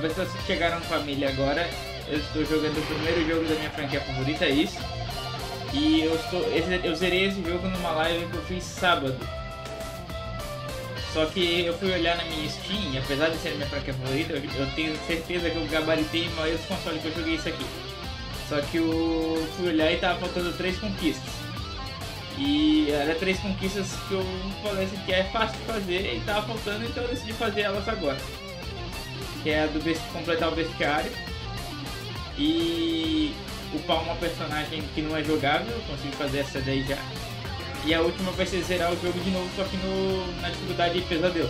pessoas que chegaram com a família agora, eu estou jogando o primeiro jogo da minha franquia favorita, isso. E eu estou. eu zerei esse jogo numa live que eu fiz sábado. Só que eu fui olhar na minha Steam, apesar de ser minha franquia favorita, eu, tenho certeza que eu gabaritei a maioria dos consoles que eu joguei isso aqui. Só que eu fui olhar e tava faltando três conquistas. E era três conquistas que eu falei assim que é fácil de fazer e tava faltando, então eu decidi fazer elas agora que é a do completar o bestiário. E upar uma personagem que não é jogável, consegui fazer essa daí já. E a última vai ser zerar o jogo de novo, só que no, na dificuldade de pesadelo.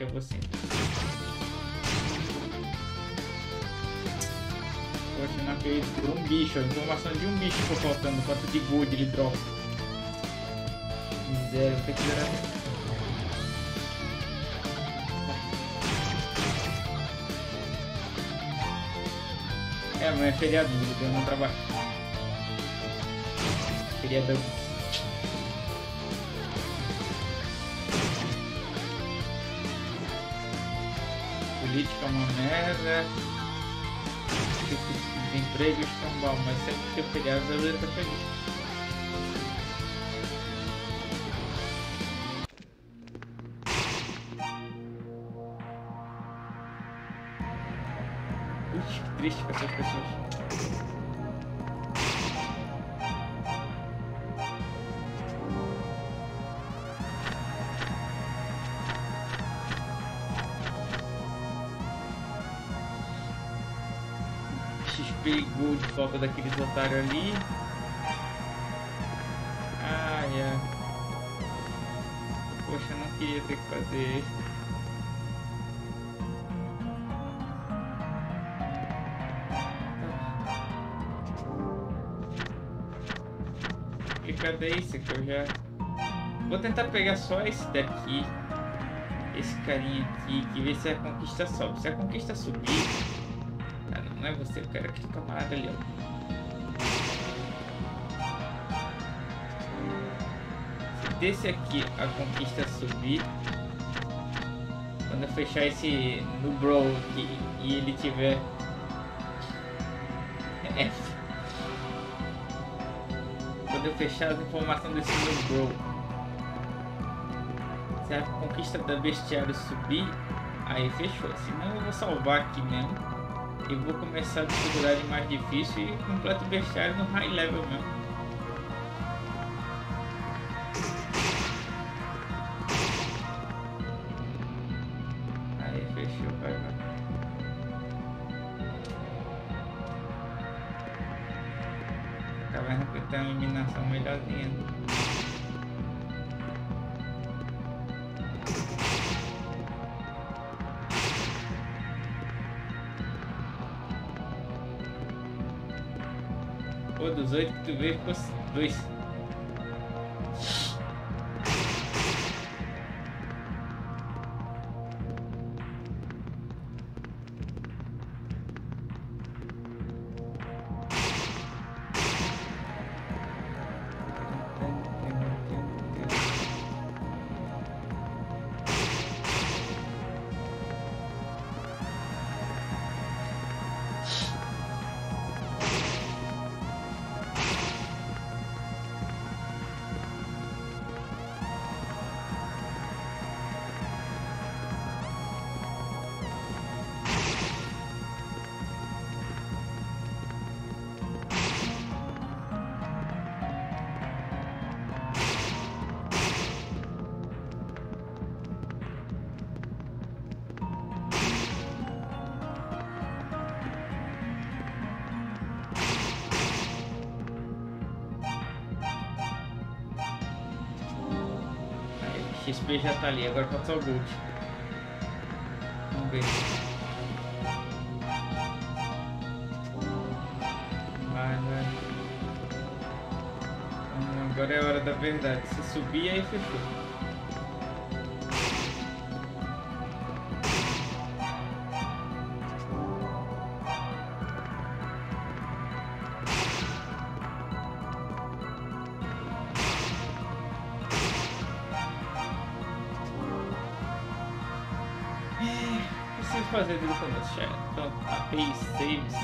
Que eu vou sim. Poxa, acredito. Um bicho, a informação de um bicho ficou faltando. Quanto de gold ele dropa. Vou ter que zerar. É, amanhã é feriado, eu não trabalho. Feriadão. Política é uma merda. Desemprego escambau, mas sempre que eu feriado eu ia estar feliz. Ixi, que triste com essas pessoas. Falta daqueles otários ali. Ai, ai. Poxa, não queria ter que fazer isso. E cadê isso que eu já... Vou tentar pegar só esse daqui. Esse carinha aqui, que vê se a conquista sobe. Se a conquista subir... Ah, não, não é você, eu quero aquele camarada ali, ó. Desse aqui a conquista subir... Quando eu fechar esse no Brawl aqui e ele tiver... Quando eu fechar as informações desse no Brawl se a conquista da bestiário subir, aí fechou. Senão eu vou salvar aqui mesmo. E vou começar a dificuldade mais difícil e completo o bestiário no high level mesmo. Ficou já tá ali, agora falta só o Gold. Vamos ver. Vai, vai. Hum, Agora é a hora da verdade. Se subir, aí fechou. API saves.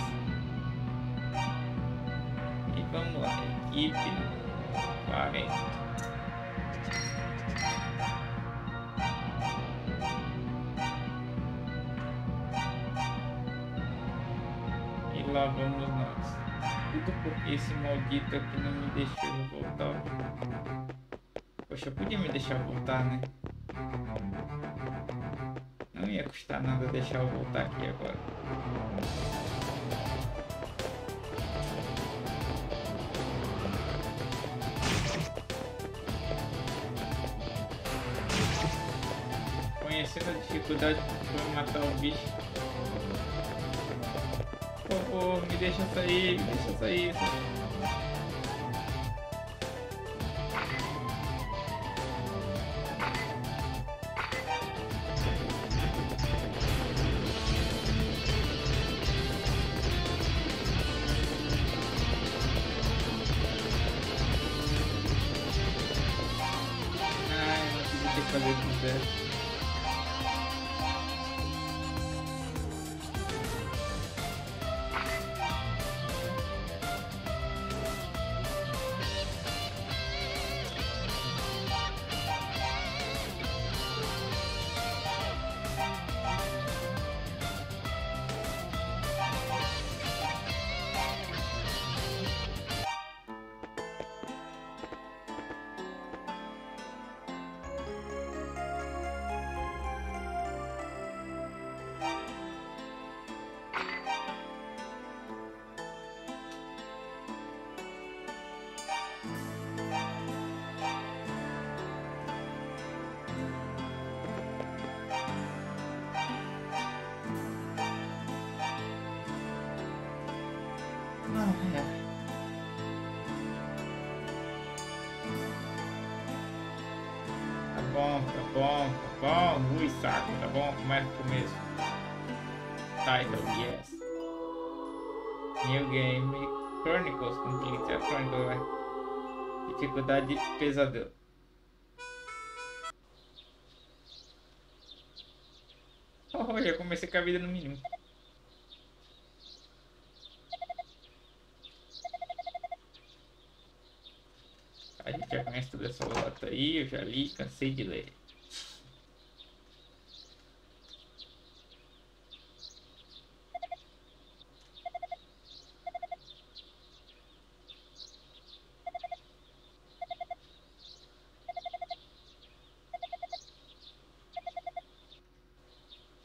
E vamos lá. Equipe. Vai. E lá vamos nós. Tudo porque esse maldito aqui não me deixou voltar. Poxa, podia me deixar voltar, né? Deixar eu voltar aqui agora. Conhecendo a dificuldade que foi matar o bicho. Por favor, me deixa sair, me deixa sair. Saco, tá bom? Começa do começo. Title, yes. New Game Chronicles, com é Chronicles, vai. Dificuldade pesadelo. Oh, já comecei com a vida no mínimo. A gente já conhece toda essa lota aí, eu já li, cansei de ler.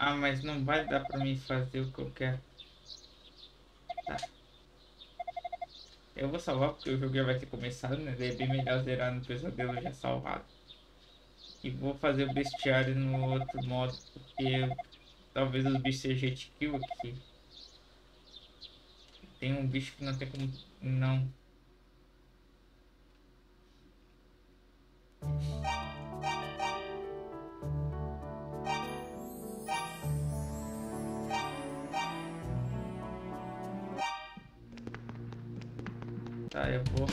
Ah, não vai dar pra mim fazer o que eu quero. Tá. Eu vou salvar porque o jogo já vai ter começado, né? Daí é bem melhor zerar no pesadelo já salvado. E vou fazer o bestiário no outro modo, porque talvez os bichos sejam hit kill aqui. Tem um bicho que não tem como... Não. Tá, eu vou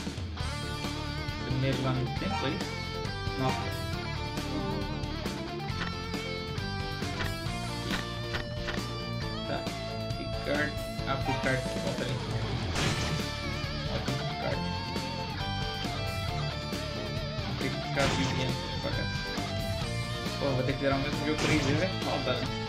primeiro lá no tempo aí. Nossa. Tá. Picard. Picard que volta ali. O Picard. Tem que ficar vivendo devagar. Pô, vou ter que virar o mesmo jogo três vezes, é foda, né?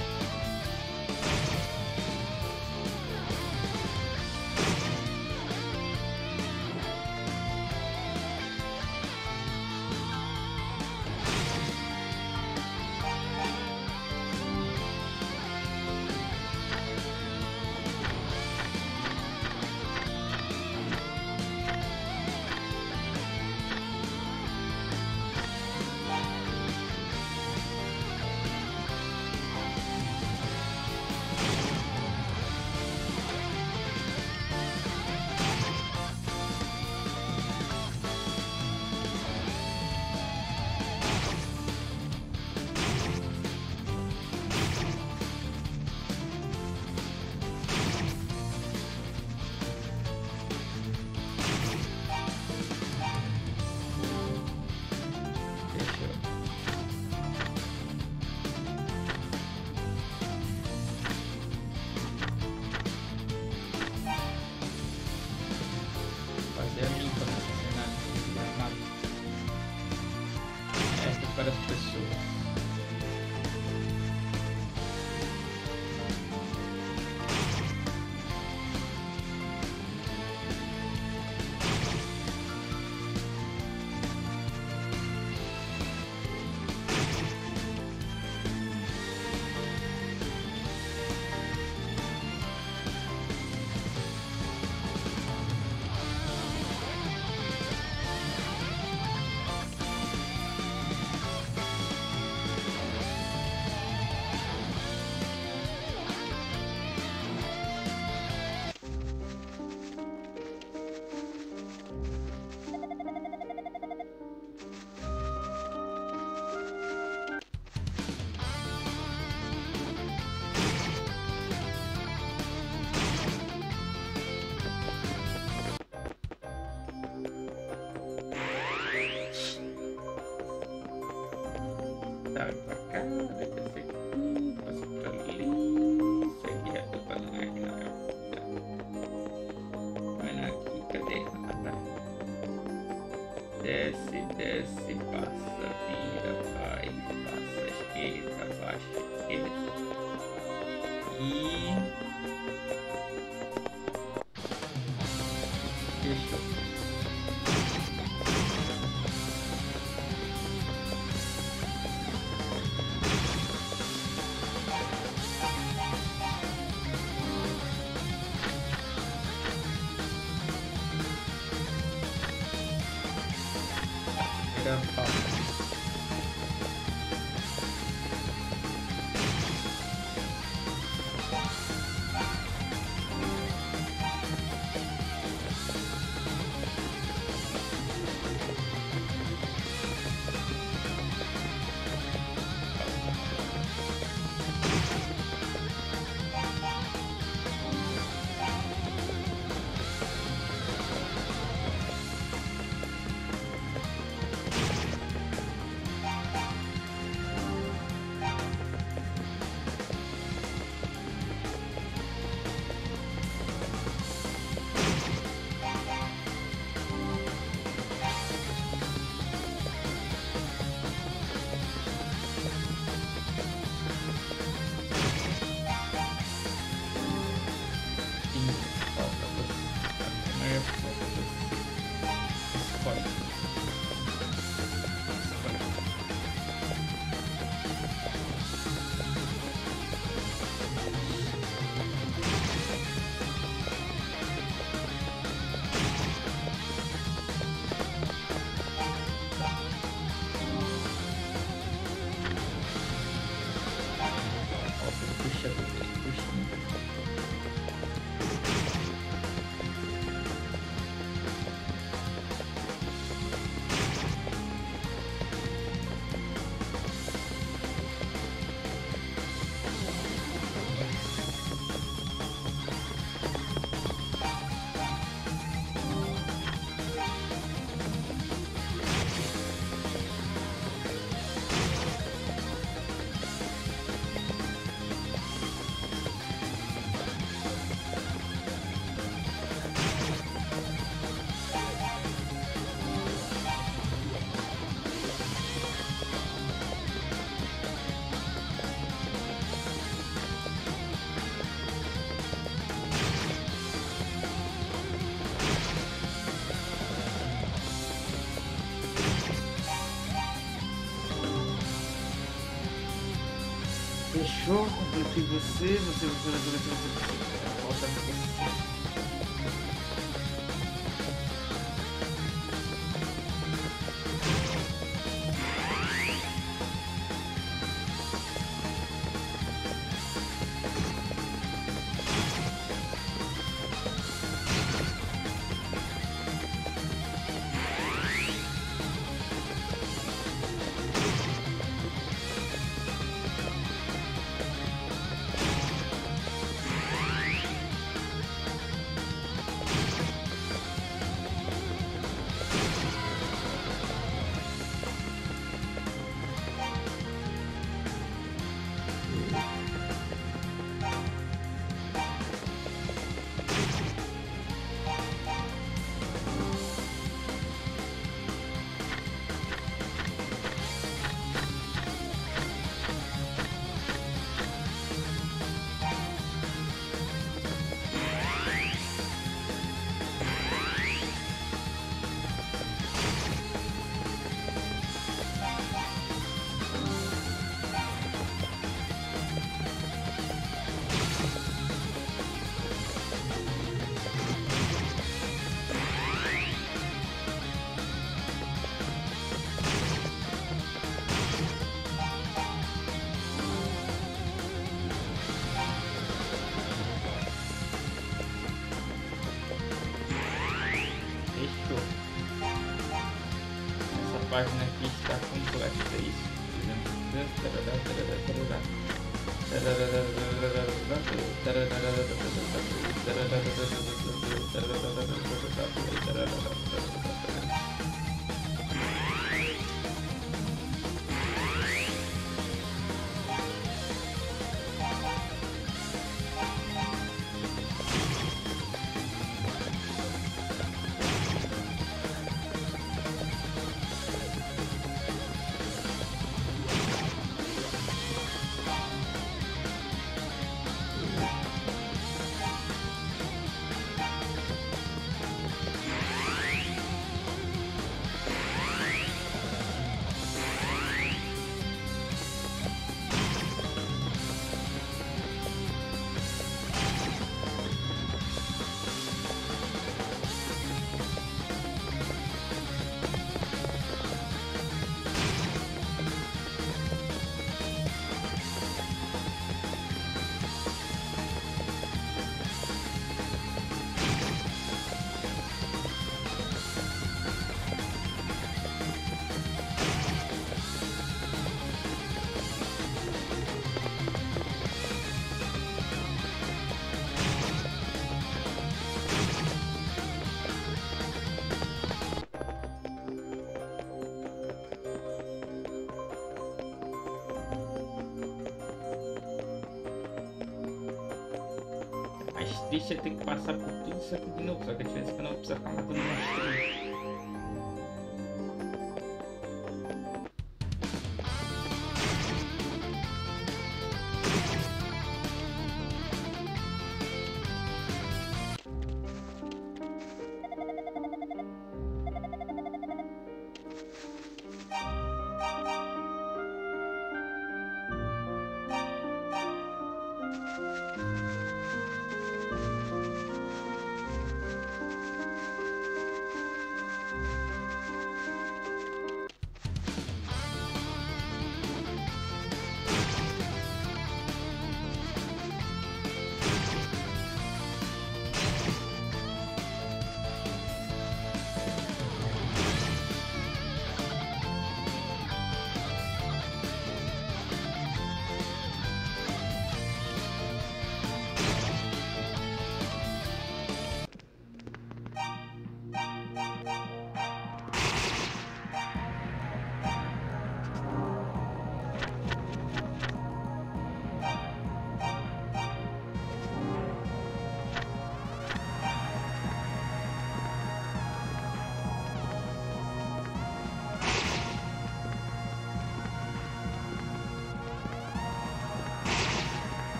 Você, você, você, você, você, você. É ter que passar por tudo isso aqui de novo, só que a diferença é que eu não preciso ficar matando monstro.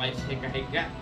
might take a hike.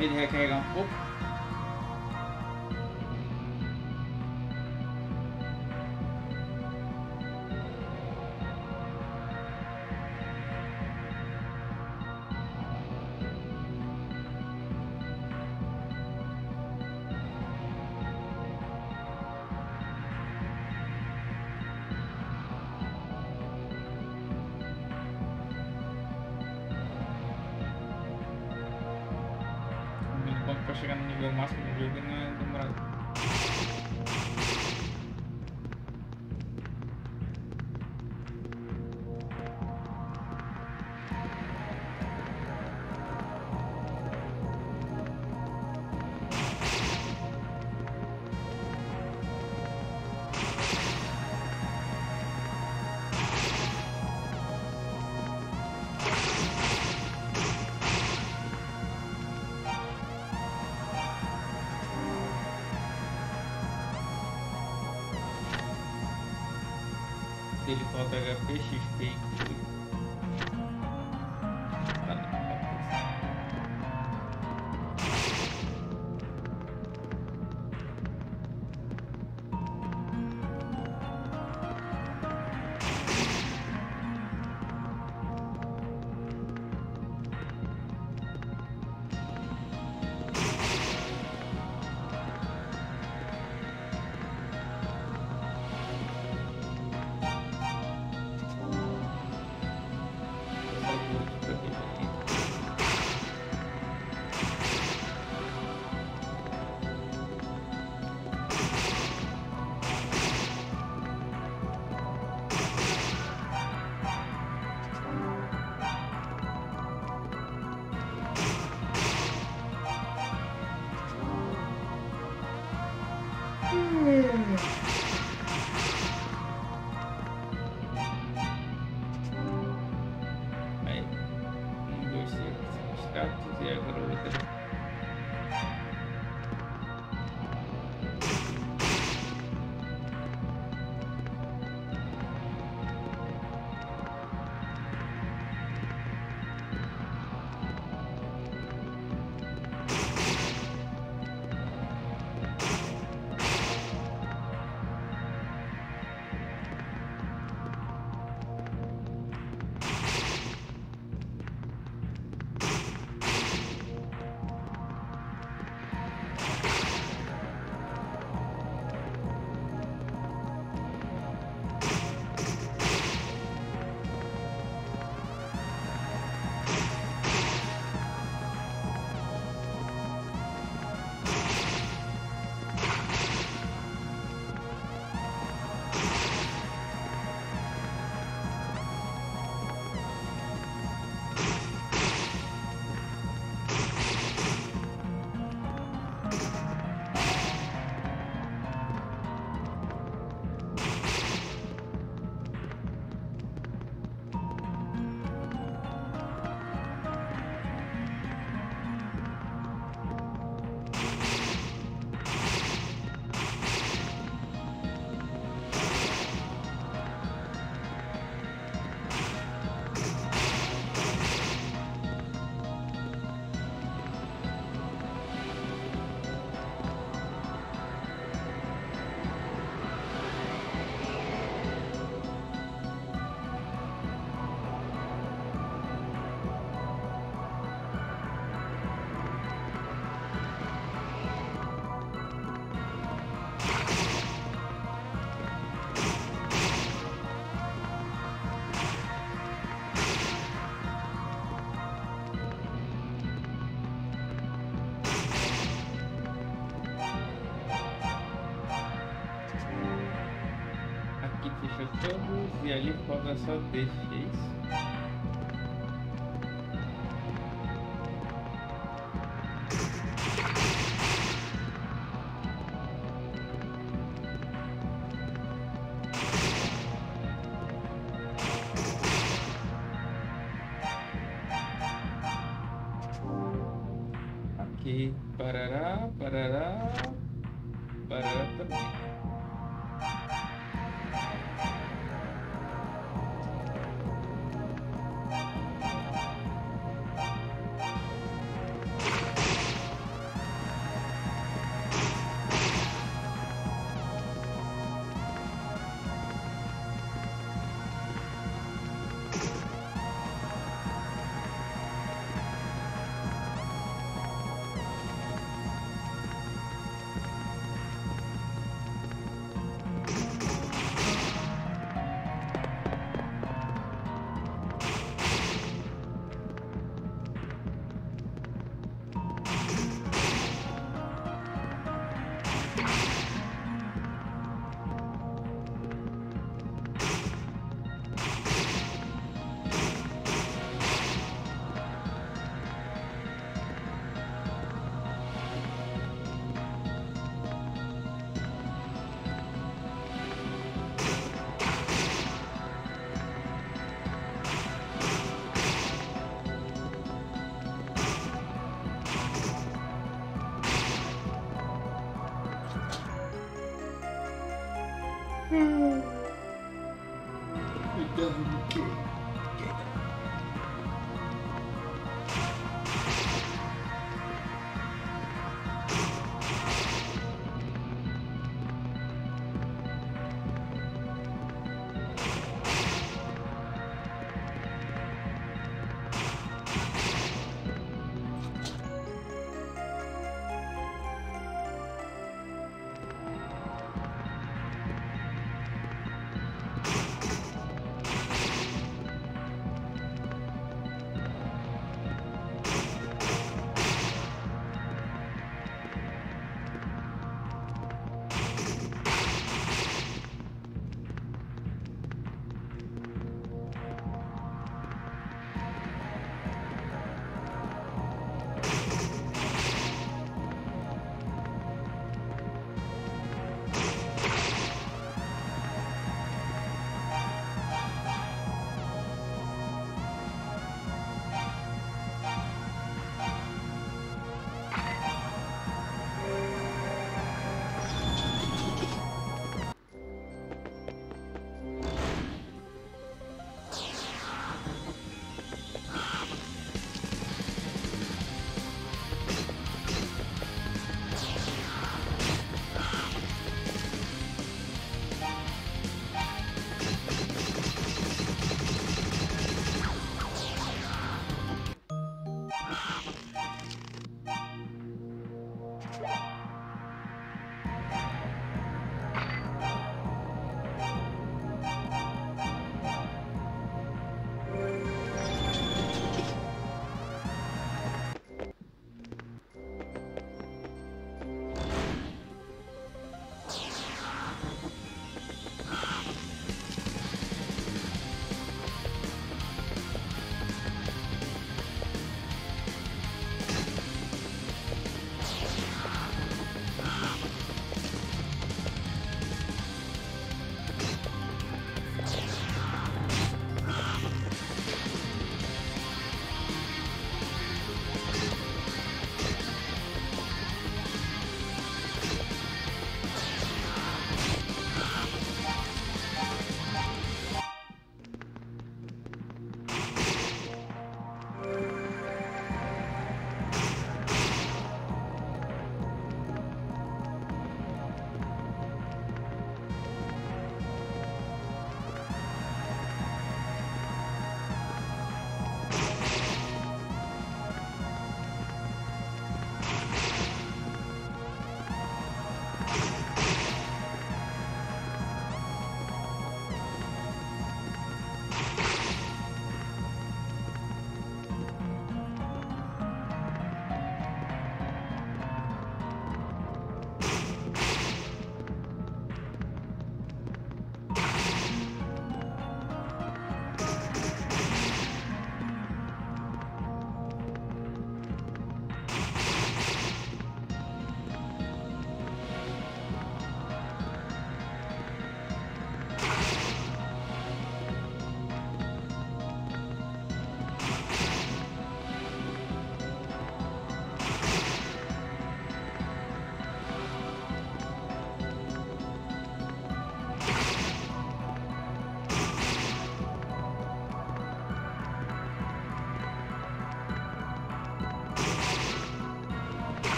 Esperar ele recarregar um pouco. chegar Ele falta só deixa, é isso?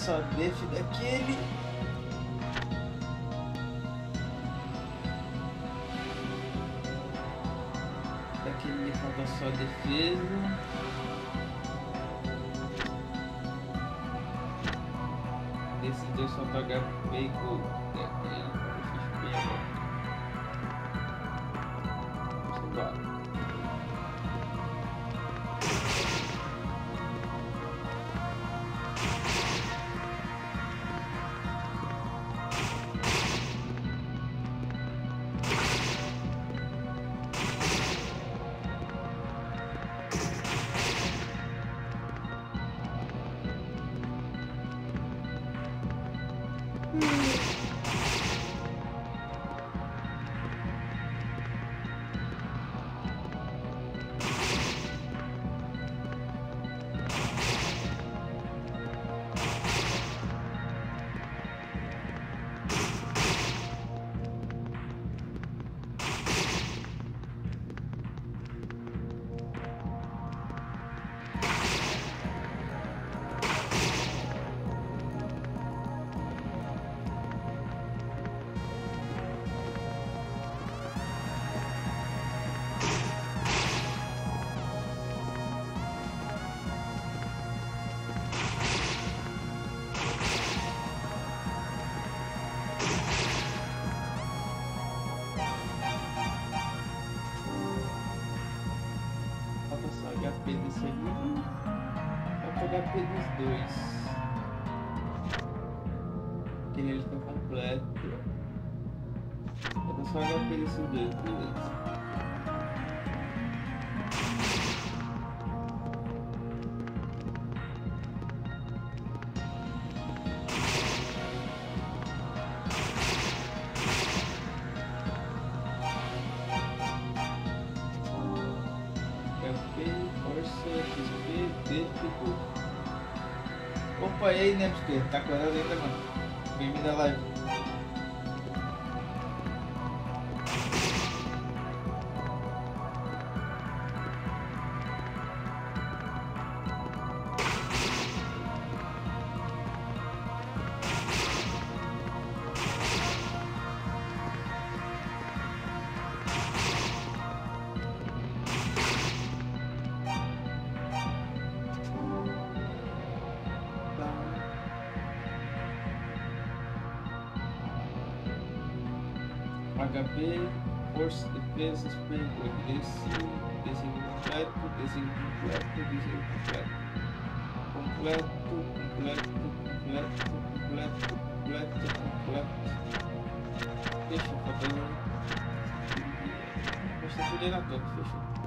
Só def daquele. Daquele ali falta só defesa. Desses dois só pra HP desse ali. Falta HP dos dois. Aquele ali tá completo. Falta só HP desses dois, Aí, Nemsky? Tá acordado ainda, mano? Bem-vindo à live. Completo, desse completo, desse completo. Completo, completo, completo, completo, completo, completo. Fechou, faltando. Gostei tudo aí na toca, fechou.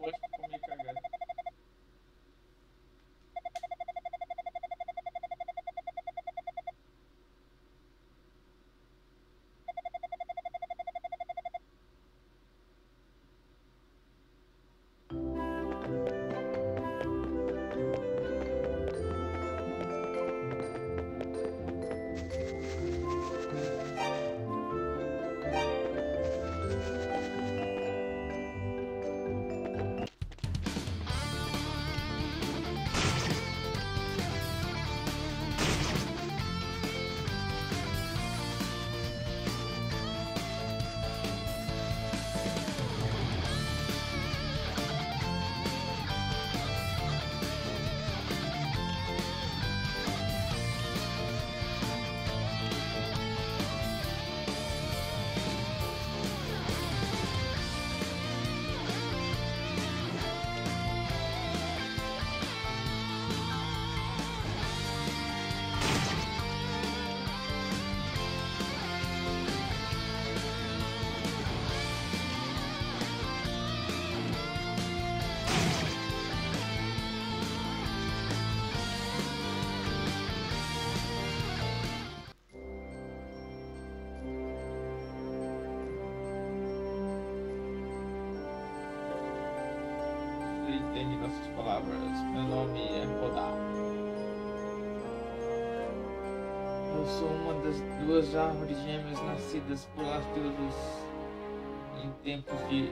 Swift sou uma das duas árvores gêmeas nascidas por Arteus em tempos de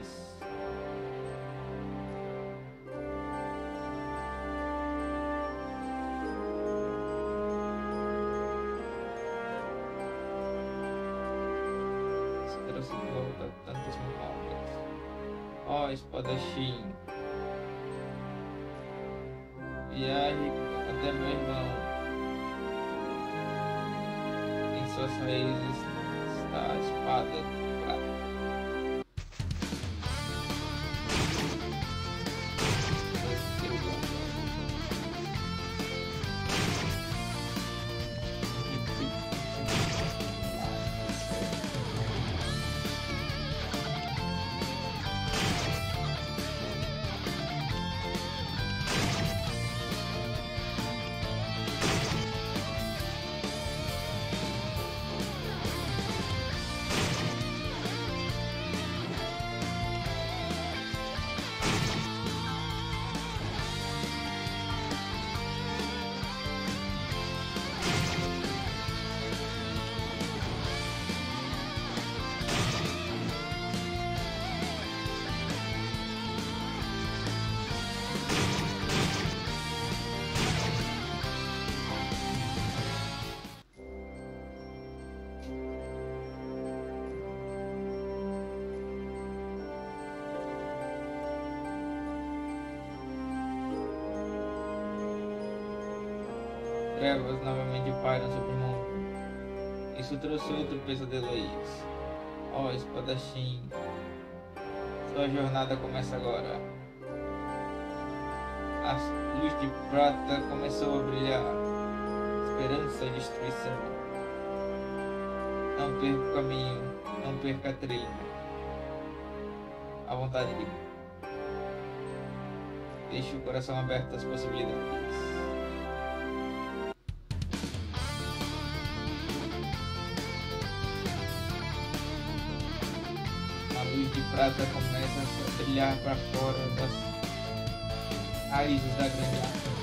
tantas memórias. Ó oh, espadachim, suas raízes está a espada de prata. Trevas novamente pairam sobre o mundo. Isso trouxe outro pesadelo a eles. Ó oh, espadachim, sua jornada começa agora. A luz de prata começou a brilhar. Esperança e destruição. Não perca o caminho, não perca a trilha. A vontade de Deixe o coração aberto às possibilidades. Prata começa a brilhar para fora das raízes da grande árvore.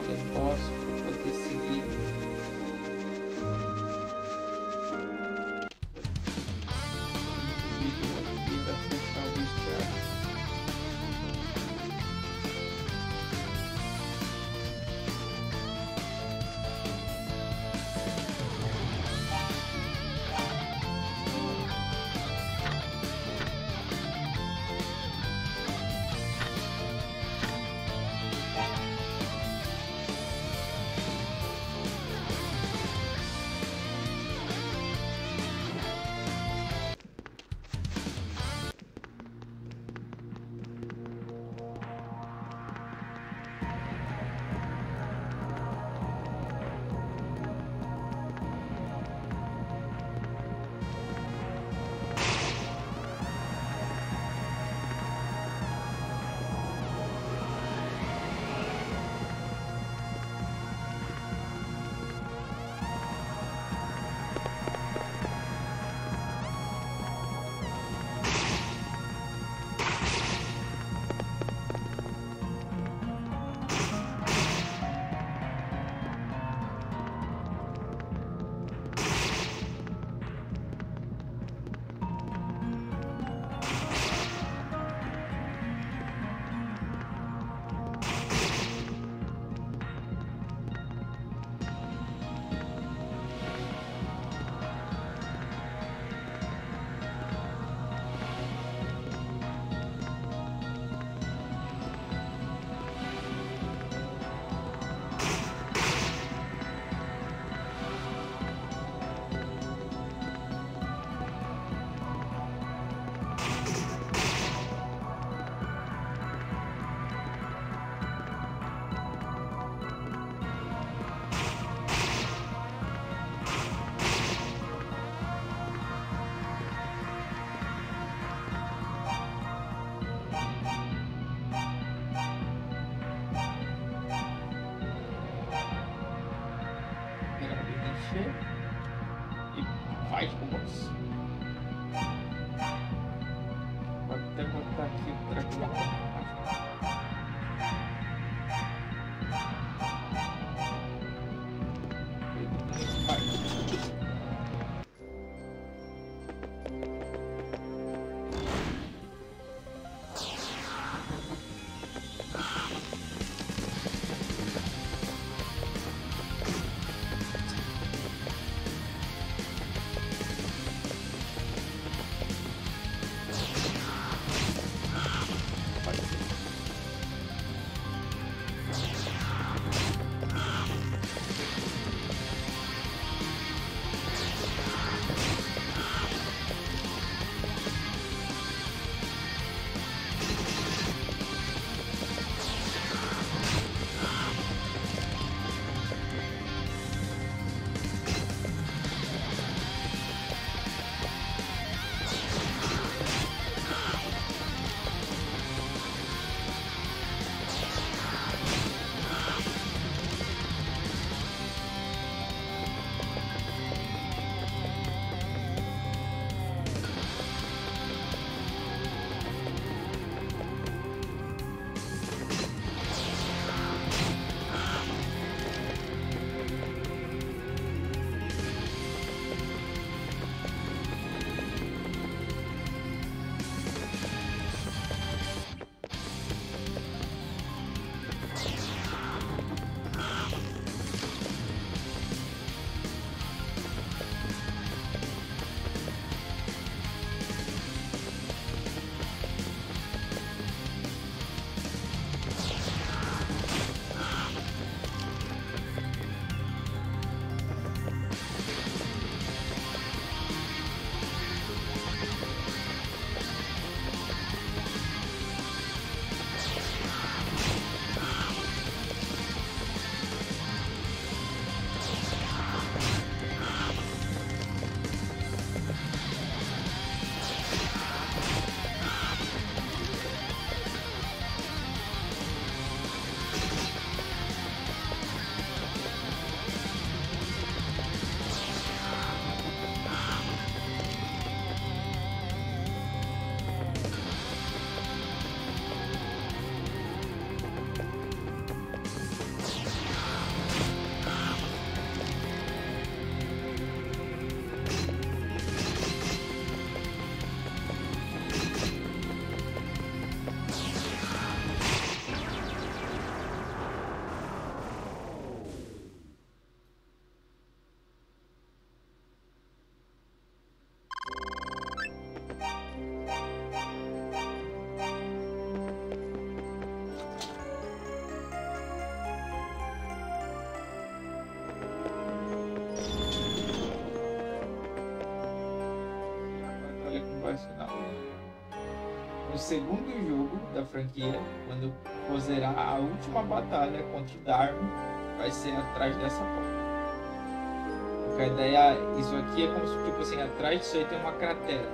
Matar segundo jogo da franquia, quando for zerar a última batalha contra o Darwin, vai ser atrás dessa porta. Porque a ideia, isso aqui é como se, tipo assim, atrás disso aí tem uma cratera.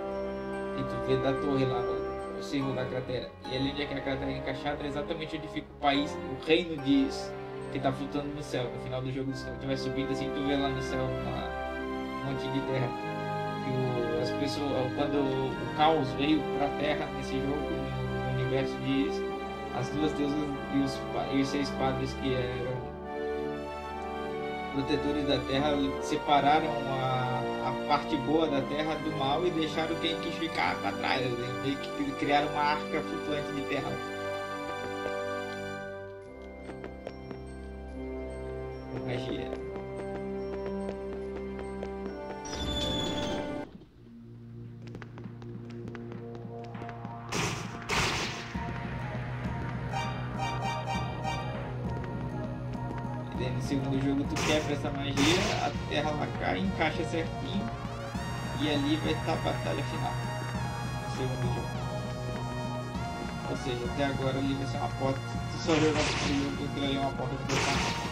E tu vê da torre lá, no, no círculo da cratera. E ali onde é que a cratera é encaixada é exatamente onde fica o país, o reino de que tá flutuando no céu. No final do jogo, se tu vai subindo assim, tu vê lá no céu uma, um monte de terra. Pessoas, quando o caos veio pra terra nesse jogo, no, no universo de Is, as duas deusas e os, e os seis padres que eram protetores da terra separaram a, a parte boa da terra do mal e deixaram quem quis ficar para trás. né? Meio que criaram uma arca flutuante de terra. A batalha final. Segundo jogo. Ou seja, até agora ali vai ser uma porta. Só olhou no jogo, aquilo ali é uma porta do canal.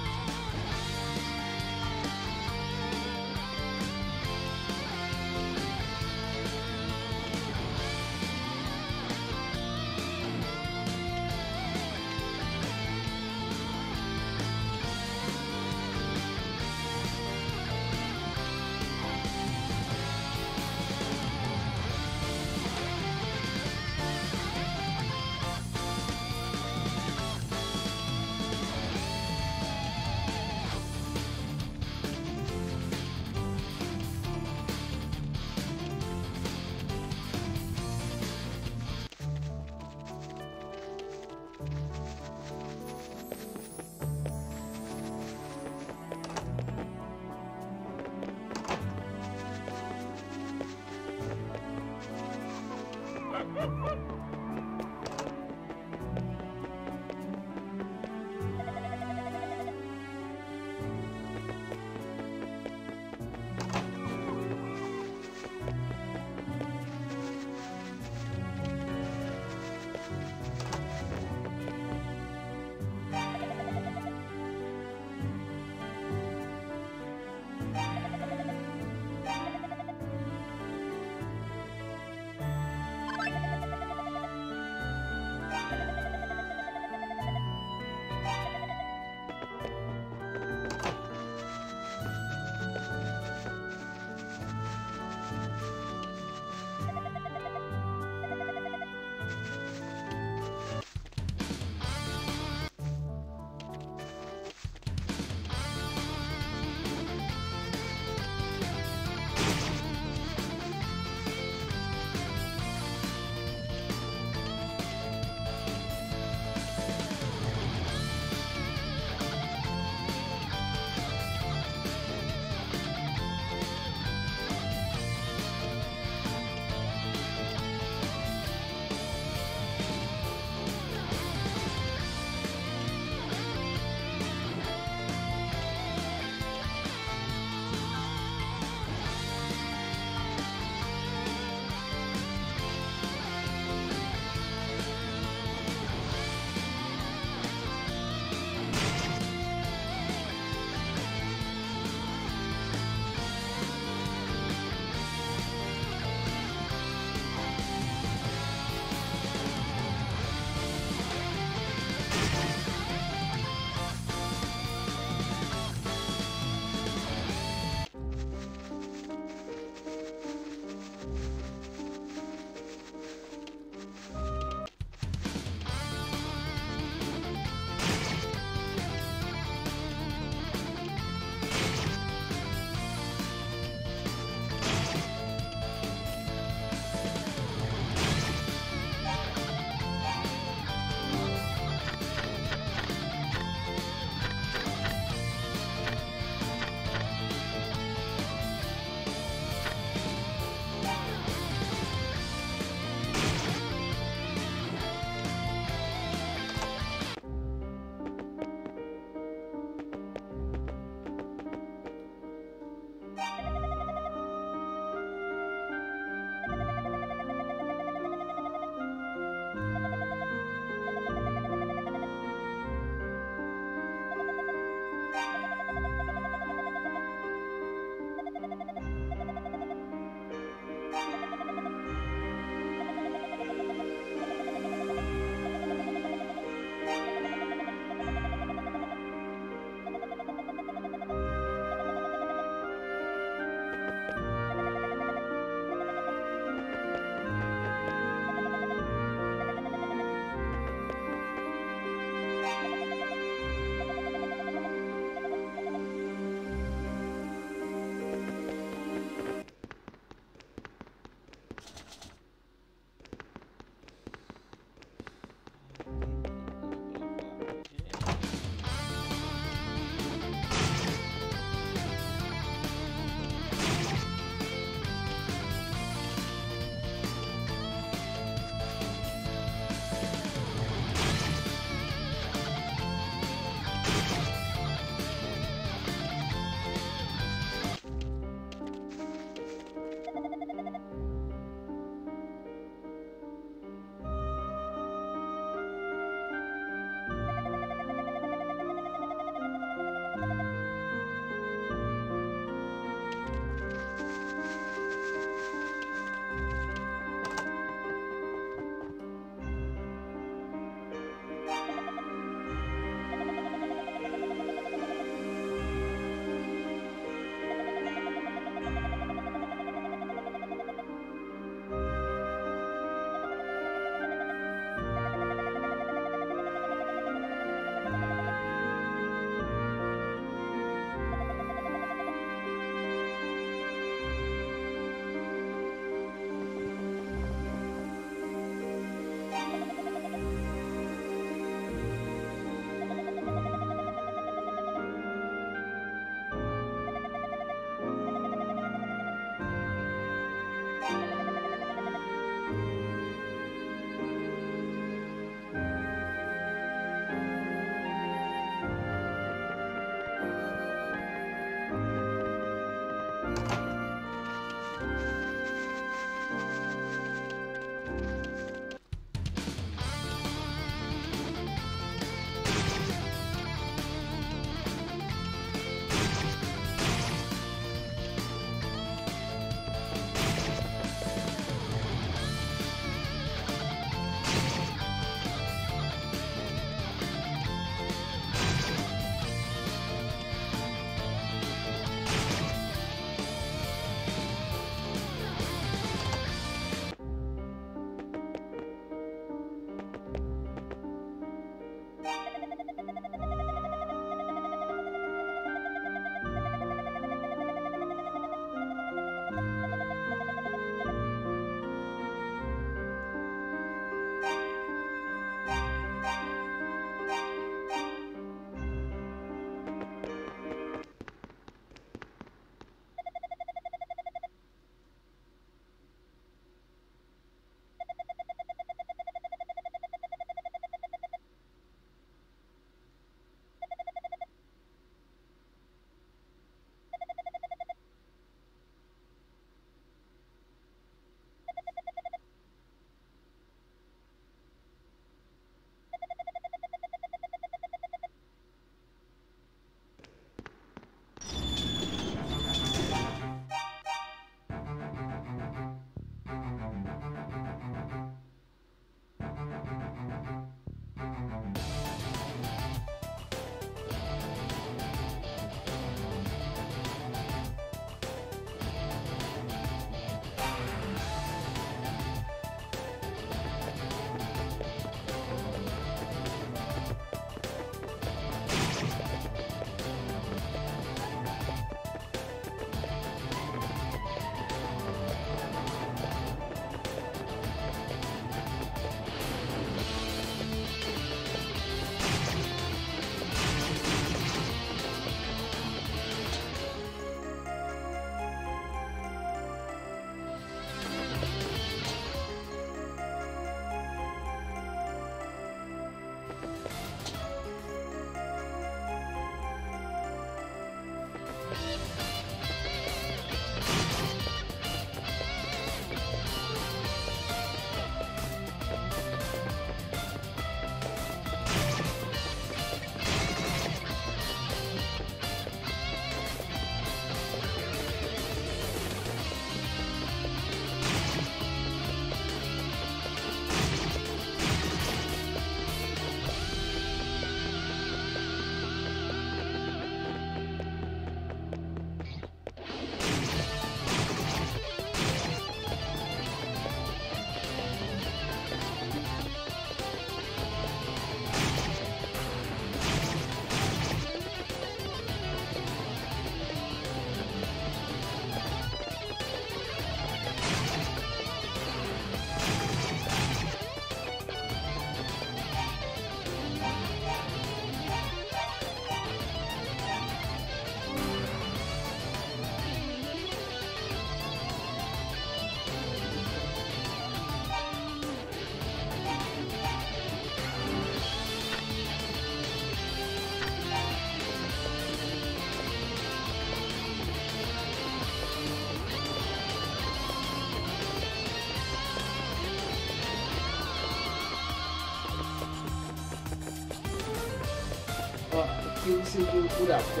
Aqui você vê o buraco.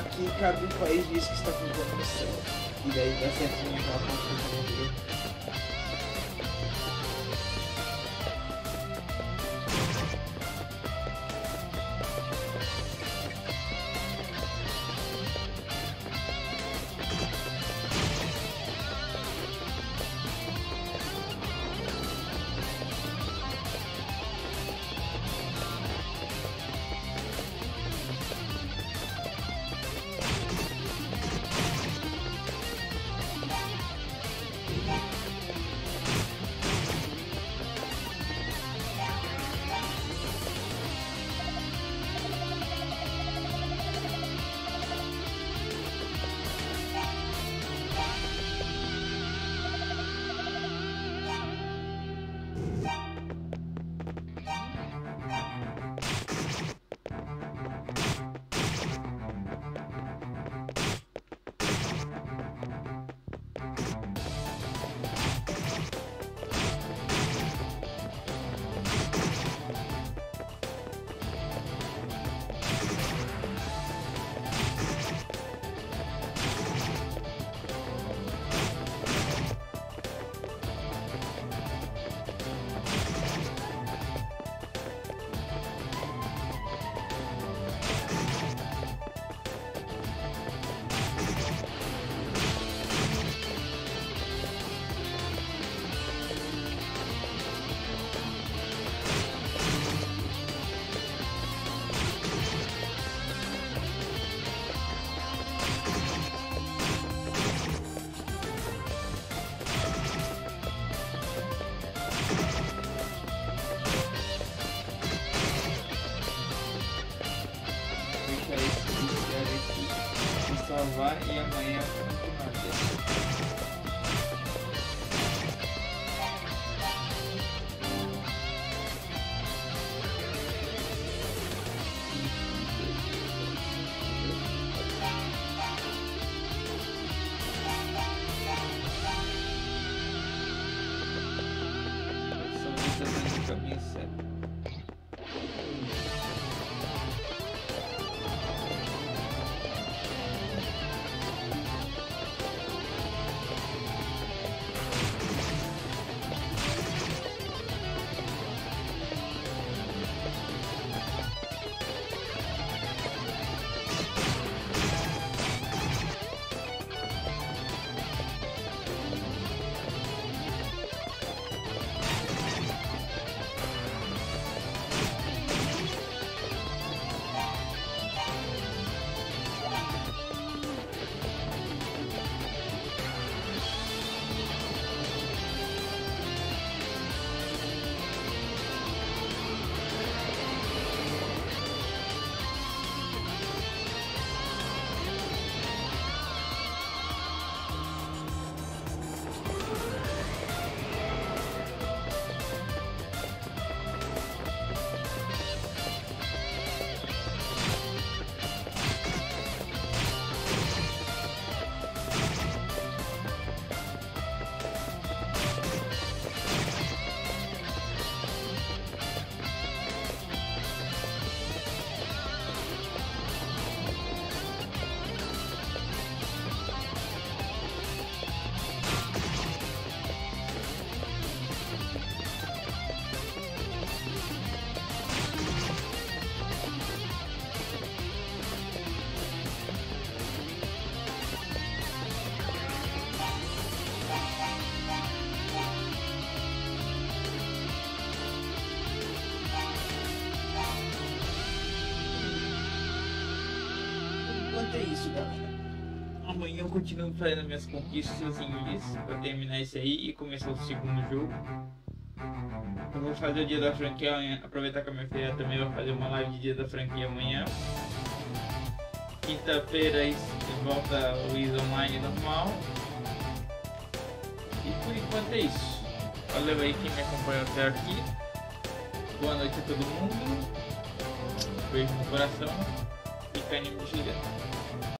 Aqui cada um país diz que está no céu. E daí dá certinho eu continuo fazendo minhas conquistas em inglês pra terminar esse aí e começar o segundo jogo. Eu vou fazer o dia da franquia amanhã, aproveitar que a minha filha também vai fazer uma live de dia da franquia amanhã. Quinta-feira volta o Wiz Online normal. E por enquanto é isso. Valeu aí quem me acompanhou até aqui. Boa noite a todo mundo. Beijo no coração. E canime gigante.